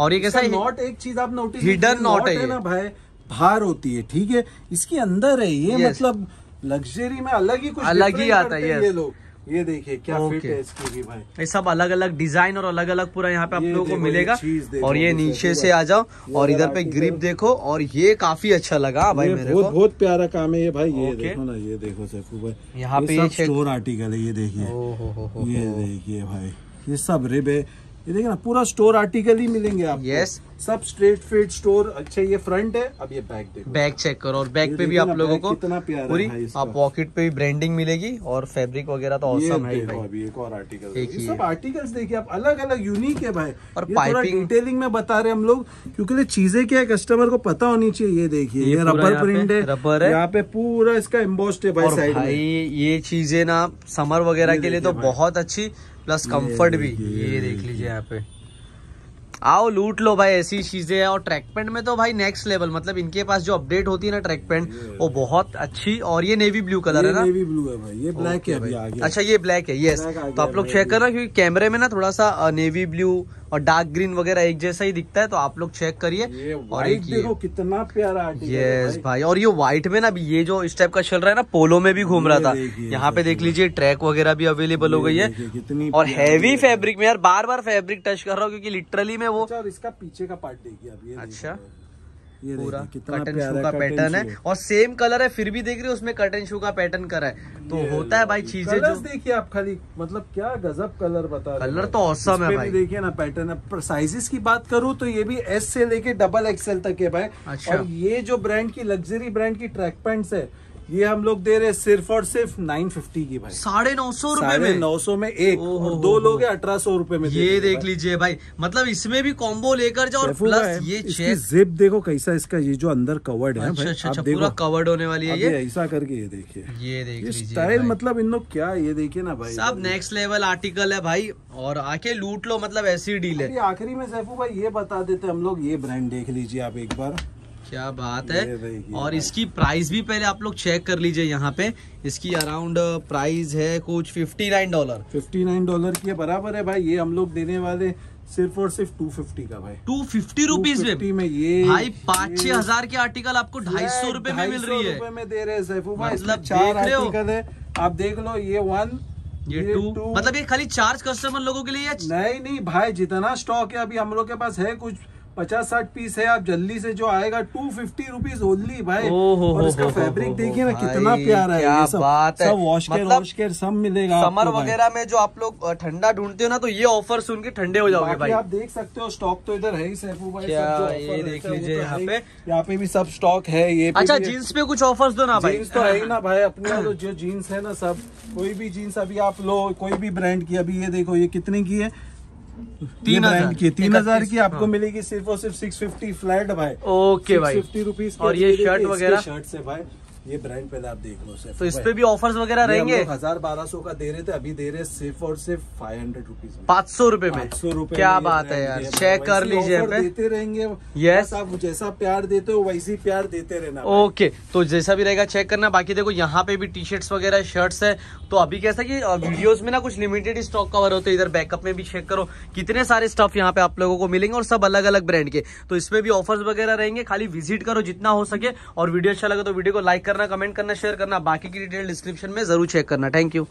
[SPEAKER 1] और ये कैसा
[SPEAKER 2] नॉट एक चीज़ आप नोटिस
[SPEAKER 1] हिडन नॉट है
[SPEAKER 2] ना भाई बाहर होती है ठीक है? इसके अंदर है ये मतलब लग्जरी में अलग ही कुछ
[SPEAKER 1] अलग ही आता है.
[SPEAKER 2] ये लोग। ये देखिए क्या
[SPEAKER 1] okay.
[SPEAKER 2] फिट है इसकी भी भाई।
[SPEAKER 1] ये सब अलग अलग डिज़ाइन और अलग अलग पूरा यहाँ पे आप लोगों को मिलेगा। और ये नीचे से आ जाओ और इधर पे ग्रिप देखो और ये काफ़ी अच्छा लगा भाई मेरे
[SPEAKER 2] बहुत
[SPEAKER 1] को।
[SPEAKER 2] बहुत प्यारा काम है ये भाई ये
[SPEAKER 1] Okay.
[SPEAKER 2] देखो ना ये देखो सैफू भाई।
[SPEAKER 1] यहाँ पे
[SPEAKER 2] स्टोर आर्टिकल है ये देखिए। ये देखिए भाई ये सब रिब है। ये देखिए ना पूरा स्टोर आर्टिकल ही मिलेंगे आपको
[SPEAKER 1] Yes.
[SPEAKER 2] सब स्ट्रेट फिट स्टोर अच्छा ये फ्रंट है अब ये बैक देखो।
[SPEAKER 1] बैक चेक करो और बैक पे भी आप लोगों को
[SPEAKER 2] कितना प्यारा
[SPEAKER 1] पूरी आप पॉकेट पे भी ब्रांडिंग मिलेगी और फैब्रिक वगैरह तो
[SPEAKER 2] ये
[SPEAKER 1] औसम है भाई।
[SPEAKER 2] अभी एक और आर्टिकल ये सब आर्टिकल्स देखिए आप अलग अलग यूनिक है भाई।
[SPEAKER 1] और piping-
[SPEAKER 2] डिटेलिंग में बता रहे हम लोग क्योंकि ये चीज़ें क्या है कस्टमर को पता होनी चाहिए ये देखिए
[SPEAKER 1] ये
[SPEAKER 2] रबर प्रिंट है
[SPEAKER 1] रबर है।
[SPEAKER 2] यहाँ पे पूरा इसका एम्बोस्ड है भाई साइड में।
[SPEAKER 1] ये चीज़ें ना समर वगैरह के लिए तो बहुत अच्छी प्लस कंफर्ट भी। ये देख लीजिए यहाँ पे। आओ लूट लो भाई ऐसी चीज़ें हैं। और ट्रैक पेंट में तो भाई नेक्स्ट लेवल मतलब इनके पास जो अपडेट होती है ना ट्रैक पेंट वो बहुत अच्छी और ये नेवी ब्लू कलर है ना?
[SPEAKER 2] नेवी ब्लू है भाई ये ब्लैक है भाई।
[SPEAKER 1] अच्छा ये ब्लैक है यस तो आप लोग चेक करना क्योंकि कैमरे में ना थोड़ा सा नेवी ब्लू और डार्क ग्रीन वगैरह एक जैसा ही दिखता है तो आप लोग चेक करिए और
[SPEAKER 2] देखो कितना प्यारा ये
[SPEAKER 1] यस भाई। और ये व्हाइट में ना अभी ये जो इस टाइप का चल रहा है ना पोलो में भी घूम रहा था। यहाँ पे देख लीजिए ट्रैक वगैरह भी अवेलेबल हो गई है। और हैवी
[SPEAKER 2] फेब्रिक
[SPEAKER 1] फैब्रिक में यार बार बार फेब्रिक टच कर रहा हूँ क्योंकि लिटरली में वो
[SPEAKER 2] अच्छा इसका पीछे का पार्ट देखिए
[SPEAKER 1] अच्छा। पूरा कटन शू का पैटर्न है और सेम कलर है फिर भी देख रहे हो उसमें कटन शू का पैटर्न करा है। तो होता है भाई चीज़ें जो
[SPEAKER 2] देखिए आप खाली मतलब क्या गजब कलर बता
[SPEAKER 1] कलर तो
[SPEAKER 2] औसम
[SPEAKER 1] है भाई।
[SPEAKER 2] देखिए ना पैटर्न साइजेस की बात करूँ तो ये भी एस से लेके डबल एक्सएल तक है भाई।
[SPEAKER 1] अच्छा।
[SPEAKER 2] और ये जो ब्रांड की लग्जरी ब्रांड की ट्रैक पैंट्स है ये हम लोग दे रहे सिर्फ़ और सिर्फ़ नाइन फिफ्टी की भाई।
[SPEAKER 1] साढ़े नौ सौ
[SPEAKER 2] रुपये
[SPEAKER 1] में?
[SPEAKER 2] नौ सौ में एक और दो
[SPEAKER 1] हो,
[SPEAKER 2] लोग अठारह सौ रुपये में
[SPEAKER 1] ये देख। लीजिए भाई मतलब इसमें भी कॉम्बो लेकर जाओ और प्लस ये
[SPEAKER 2] जिप देखो कैसा इसका ये जो अंदर कवर्ड है
[SPEAKER 1] अच्छा अच्छा
[SPEAKER 2] आप
[SPEAKER 1] अच्छा पूरा कवर्ड होने वाली है ये
[SPEAKER 2] ये? ऐसा करके ये देखिए।
[SPEAKER 1] ये देख
[SPEAKER 2] स्टाइल मतलब इन लोग क्या ये देखिए ना भाई।
[SPEAKER 1] सब नेक्स्ट लेवल आर्टिकल है भाई और आके लूट लो मतलब ऐसी डील है।
[SPEAKER 2] आखिरी में सैफू भाई ये बता देते हम लोग ये ब्रांड देख लीजिए आप एक बार।
[SPEAKER 1] क्या बात है। और इसकी प्राइस भी पहले आप लोग चेक कर लीजिए यहाँ पे। इसकी अराउंड प्राइस है कुछ fifty nine dollar
[SPEAKER 2] fifty nine dollar की है बराबर है भाई। ये हम लोग देने वाले सिर्फ़ और सिर्फ़ टू फिफ्टी का भाई।
[SPEAKER 1] टू फिफ्टी रुपीज़ में।
[SPEAKER 2] में ये
[SPEAKER 1] भाई पाँच छह हज़ार के आर्टिकल आपको ढाई सौ रुपए में मिल रही है।
[SPEAKER 2] में दे रहे सैफू भाई।
[SPEAKER 1] मतलब
[SPEAKER 2] चार? आर्टिकल है। आप देख लो ये वन
[SPEAKER 1] ये टू मतलब ये खाली चार्ज कस्टमर लोगों के लिए
[SPEAKER 2] नहीं नहीं भाई जितना स्टॉक है अभी हम लोग के पास है कुछ पचास साठ पीस है आप जल्दी से जो आएगा टू फिफ्टी रुपीज़ ओनली भाई।
[SPEAKER 1] ओ हो
[SPEAKER 2] और इसका फैब्रिक देखिए ना कितना प्यारा है ये सब।
[SPEAKER 1] बात है।
[SPEAKER 2] सब वॉश केयर
[SPEAKER 1] मतलब
[SPEAKER 2] वॉश केयर सब मिलेगा
[SPEAKER 1] समर वगैरह में जो आप लोग ठंडा ढूंढते हो ना तो ये ऑफ़र सुन के ठंडे हो जाओगे भाई।
[SPEAKER 2] आप देख सकते हो स्टॉक तो इधर है ही सैफू भाई
[SPEAKER 1] ये देख लीजिए
[SPEAKER 2] तो
[SPEAKER 1] यहाँ पे।
[SPEAKER 2] यहाँ पे भी सब स्टॉक है ये
[SPEAKER 1] अच्छा जीन्स पे कुछ ऑफ़र दो ना भाई।
[SPEAKER 2] जीन्स तो है ही ना भाई अपने तो जो जीन्स है ना सब कोई भी जीन्स अभी आप लो कोई भी ब्रांड की अभी ये देखो ये कितने की है?
[SPEAKER 1] तीन हज़ार।
[SPEAKER 2] की तीन हज़ार की आपको
[SPEAKER 1] हाँ।
[SPEAKER 2] मिलेगी सिर्फ़ और सिर्फ़ सिक्स फिफ्टी फ्लैट भाई
[SPEAKER 1] ओके भाई
[SPEAKER 2] फिफ्टी रुपीज़
[SPEAKER 1] और ये शर्ट वगैरह?
[SPEAKER 2] शर्ट से भाई ये ब्रांड पहले आप देख लो सिर्फ़
[SPEAKER 1] तो इस पे भी ऑफर्स वगैरह रहेंगे?
[SPEAKER 2] हज़ार बारह सौ का दे रहे थे अभी दे रहे सिर्फ़ और सिर्फ़ फाइव हंड्रेड रुपीज़
[SPEAKER 1] पाँच सौ रुपये में?
[SPEAKER 2] सौ रुपए
[SPEAKER 1] क्या बात है यार चेक कर लीजिए
[SPEAKER 2] देते रहेंगे. बस आप जैसा प्यार देते हो वैसे प्यार देते रहना
[SPEAKER 1] ओके तो जैसा भी रहेगा चेक करना। बाकी देखो यहाँ पे भी टी शर्ट्स वगैरह शर्ट्स है। तो अभी कैसा की वीडियोस में ना कुछ लिमिटेड स्टॉक कवर होते हैं। इधर बैकअप में भी चेक करो। कितने सारे स्टफ़ यहाँ पे आप लोगों को मिलेंगे और सब अलग अलग ब्रांड के। तो इसमें भी ऑफर्स वगैरह रहेंगे। खाली विज़िट करो जितना हो सके। और वीडियो अच्छा लगे तो वीडियो को लाइक करना कमेंट करना शेयर करना, बाकी की डिटेल डिस्क्रिप्शन में ज़रूर चेक करना. Thank you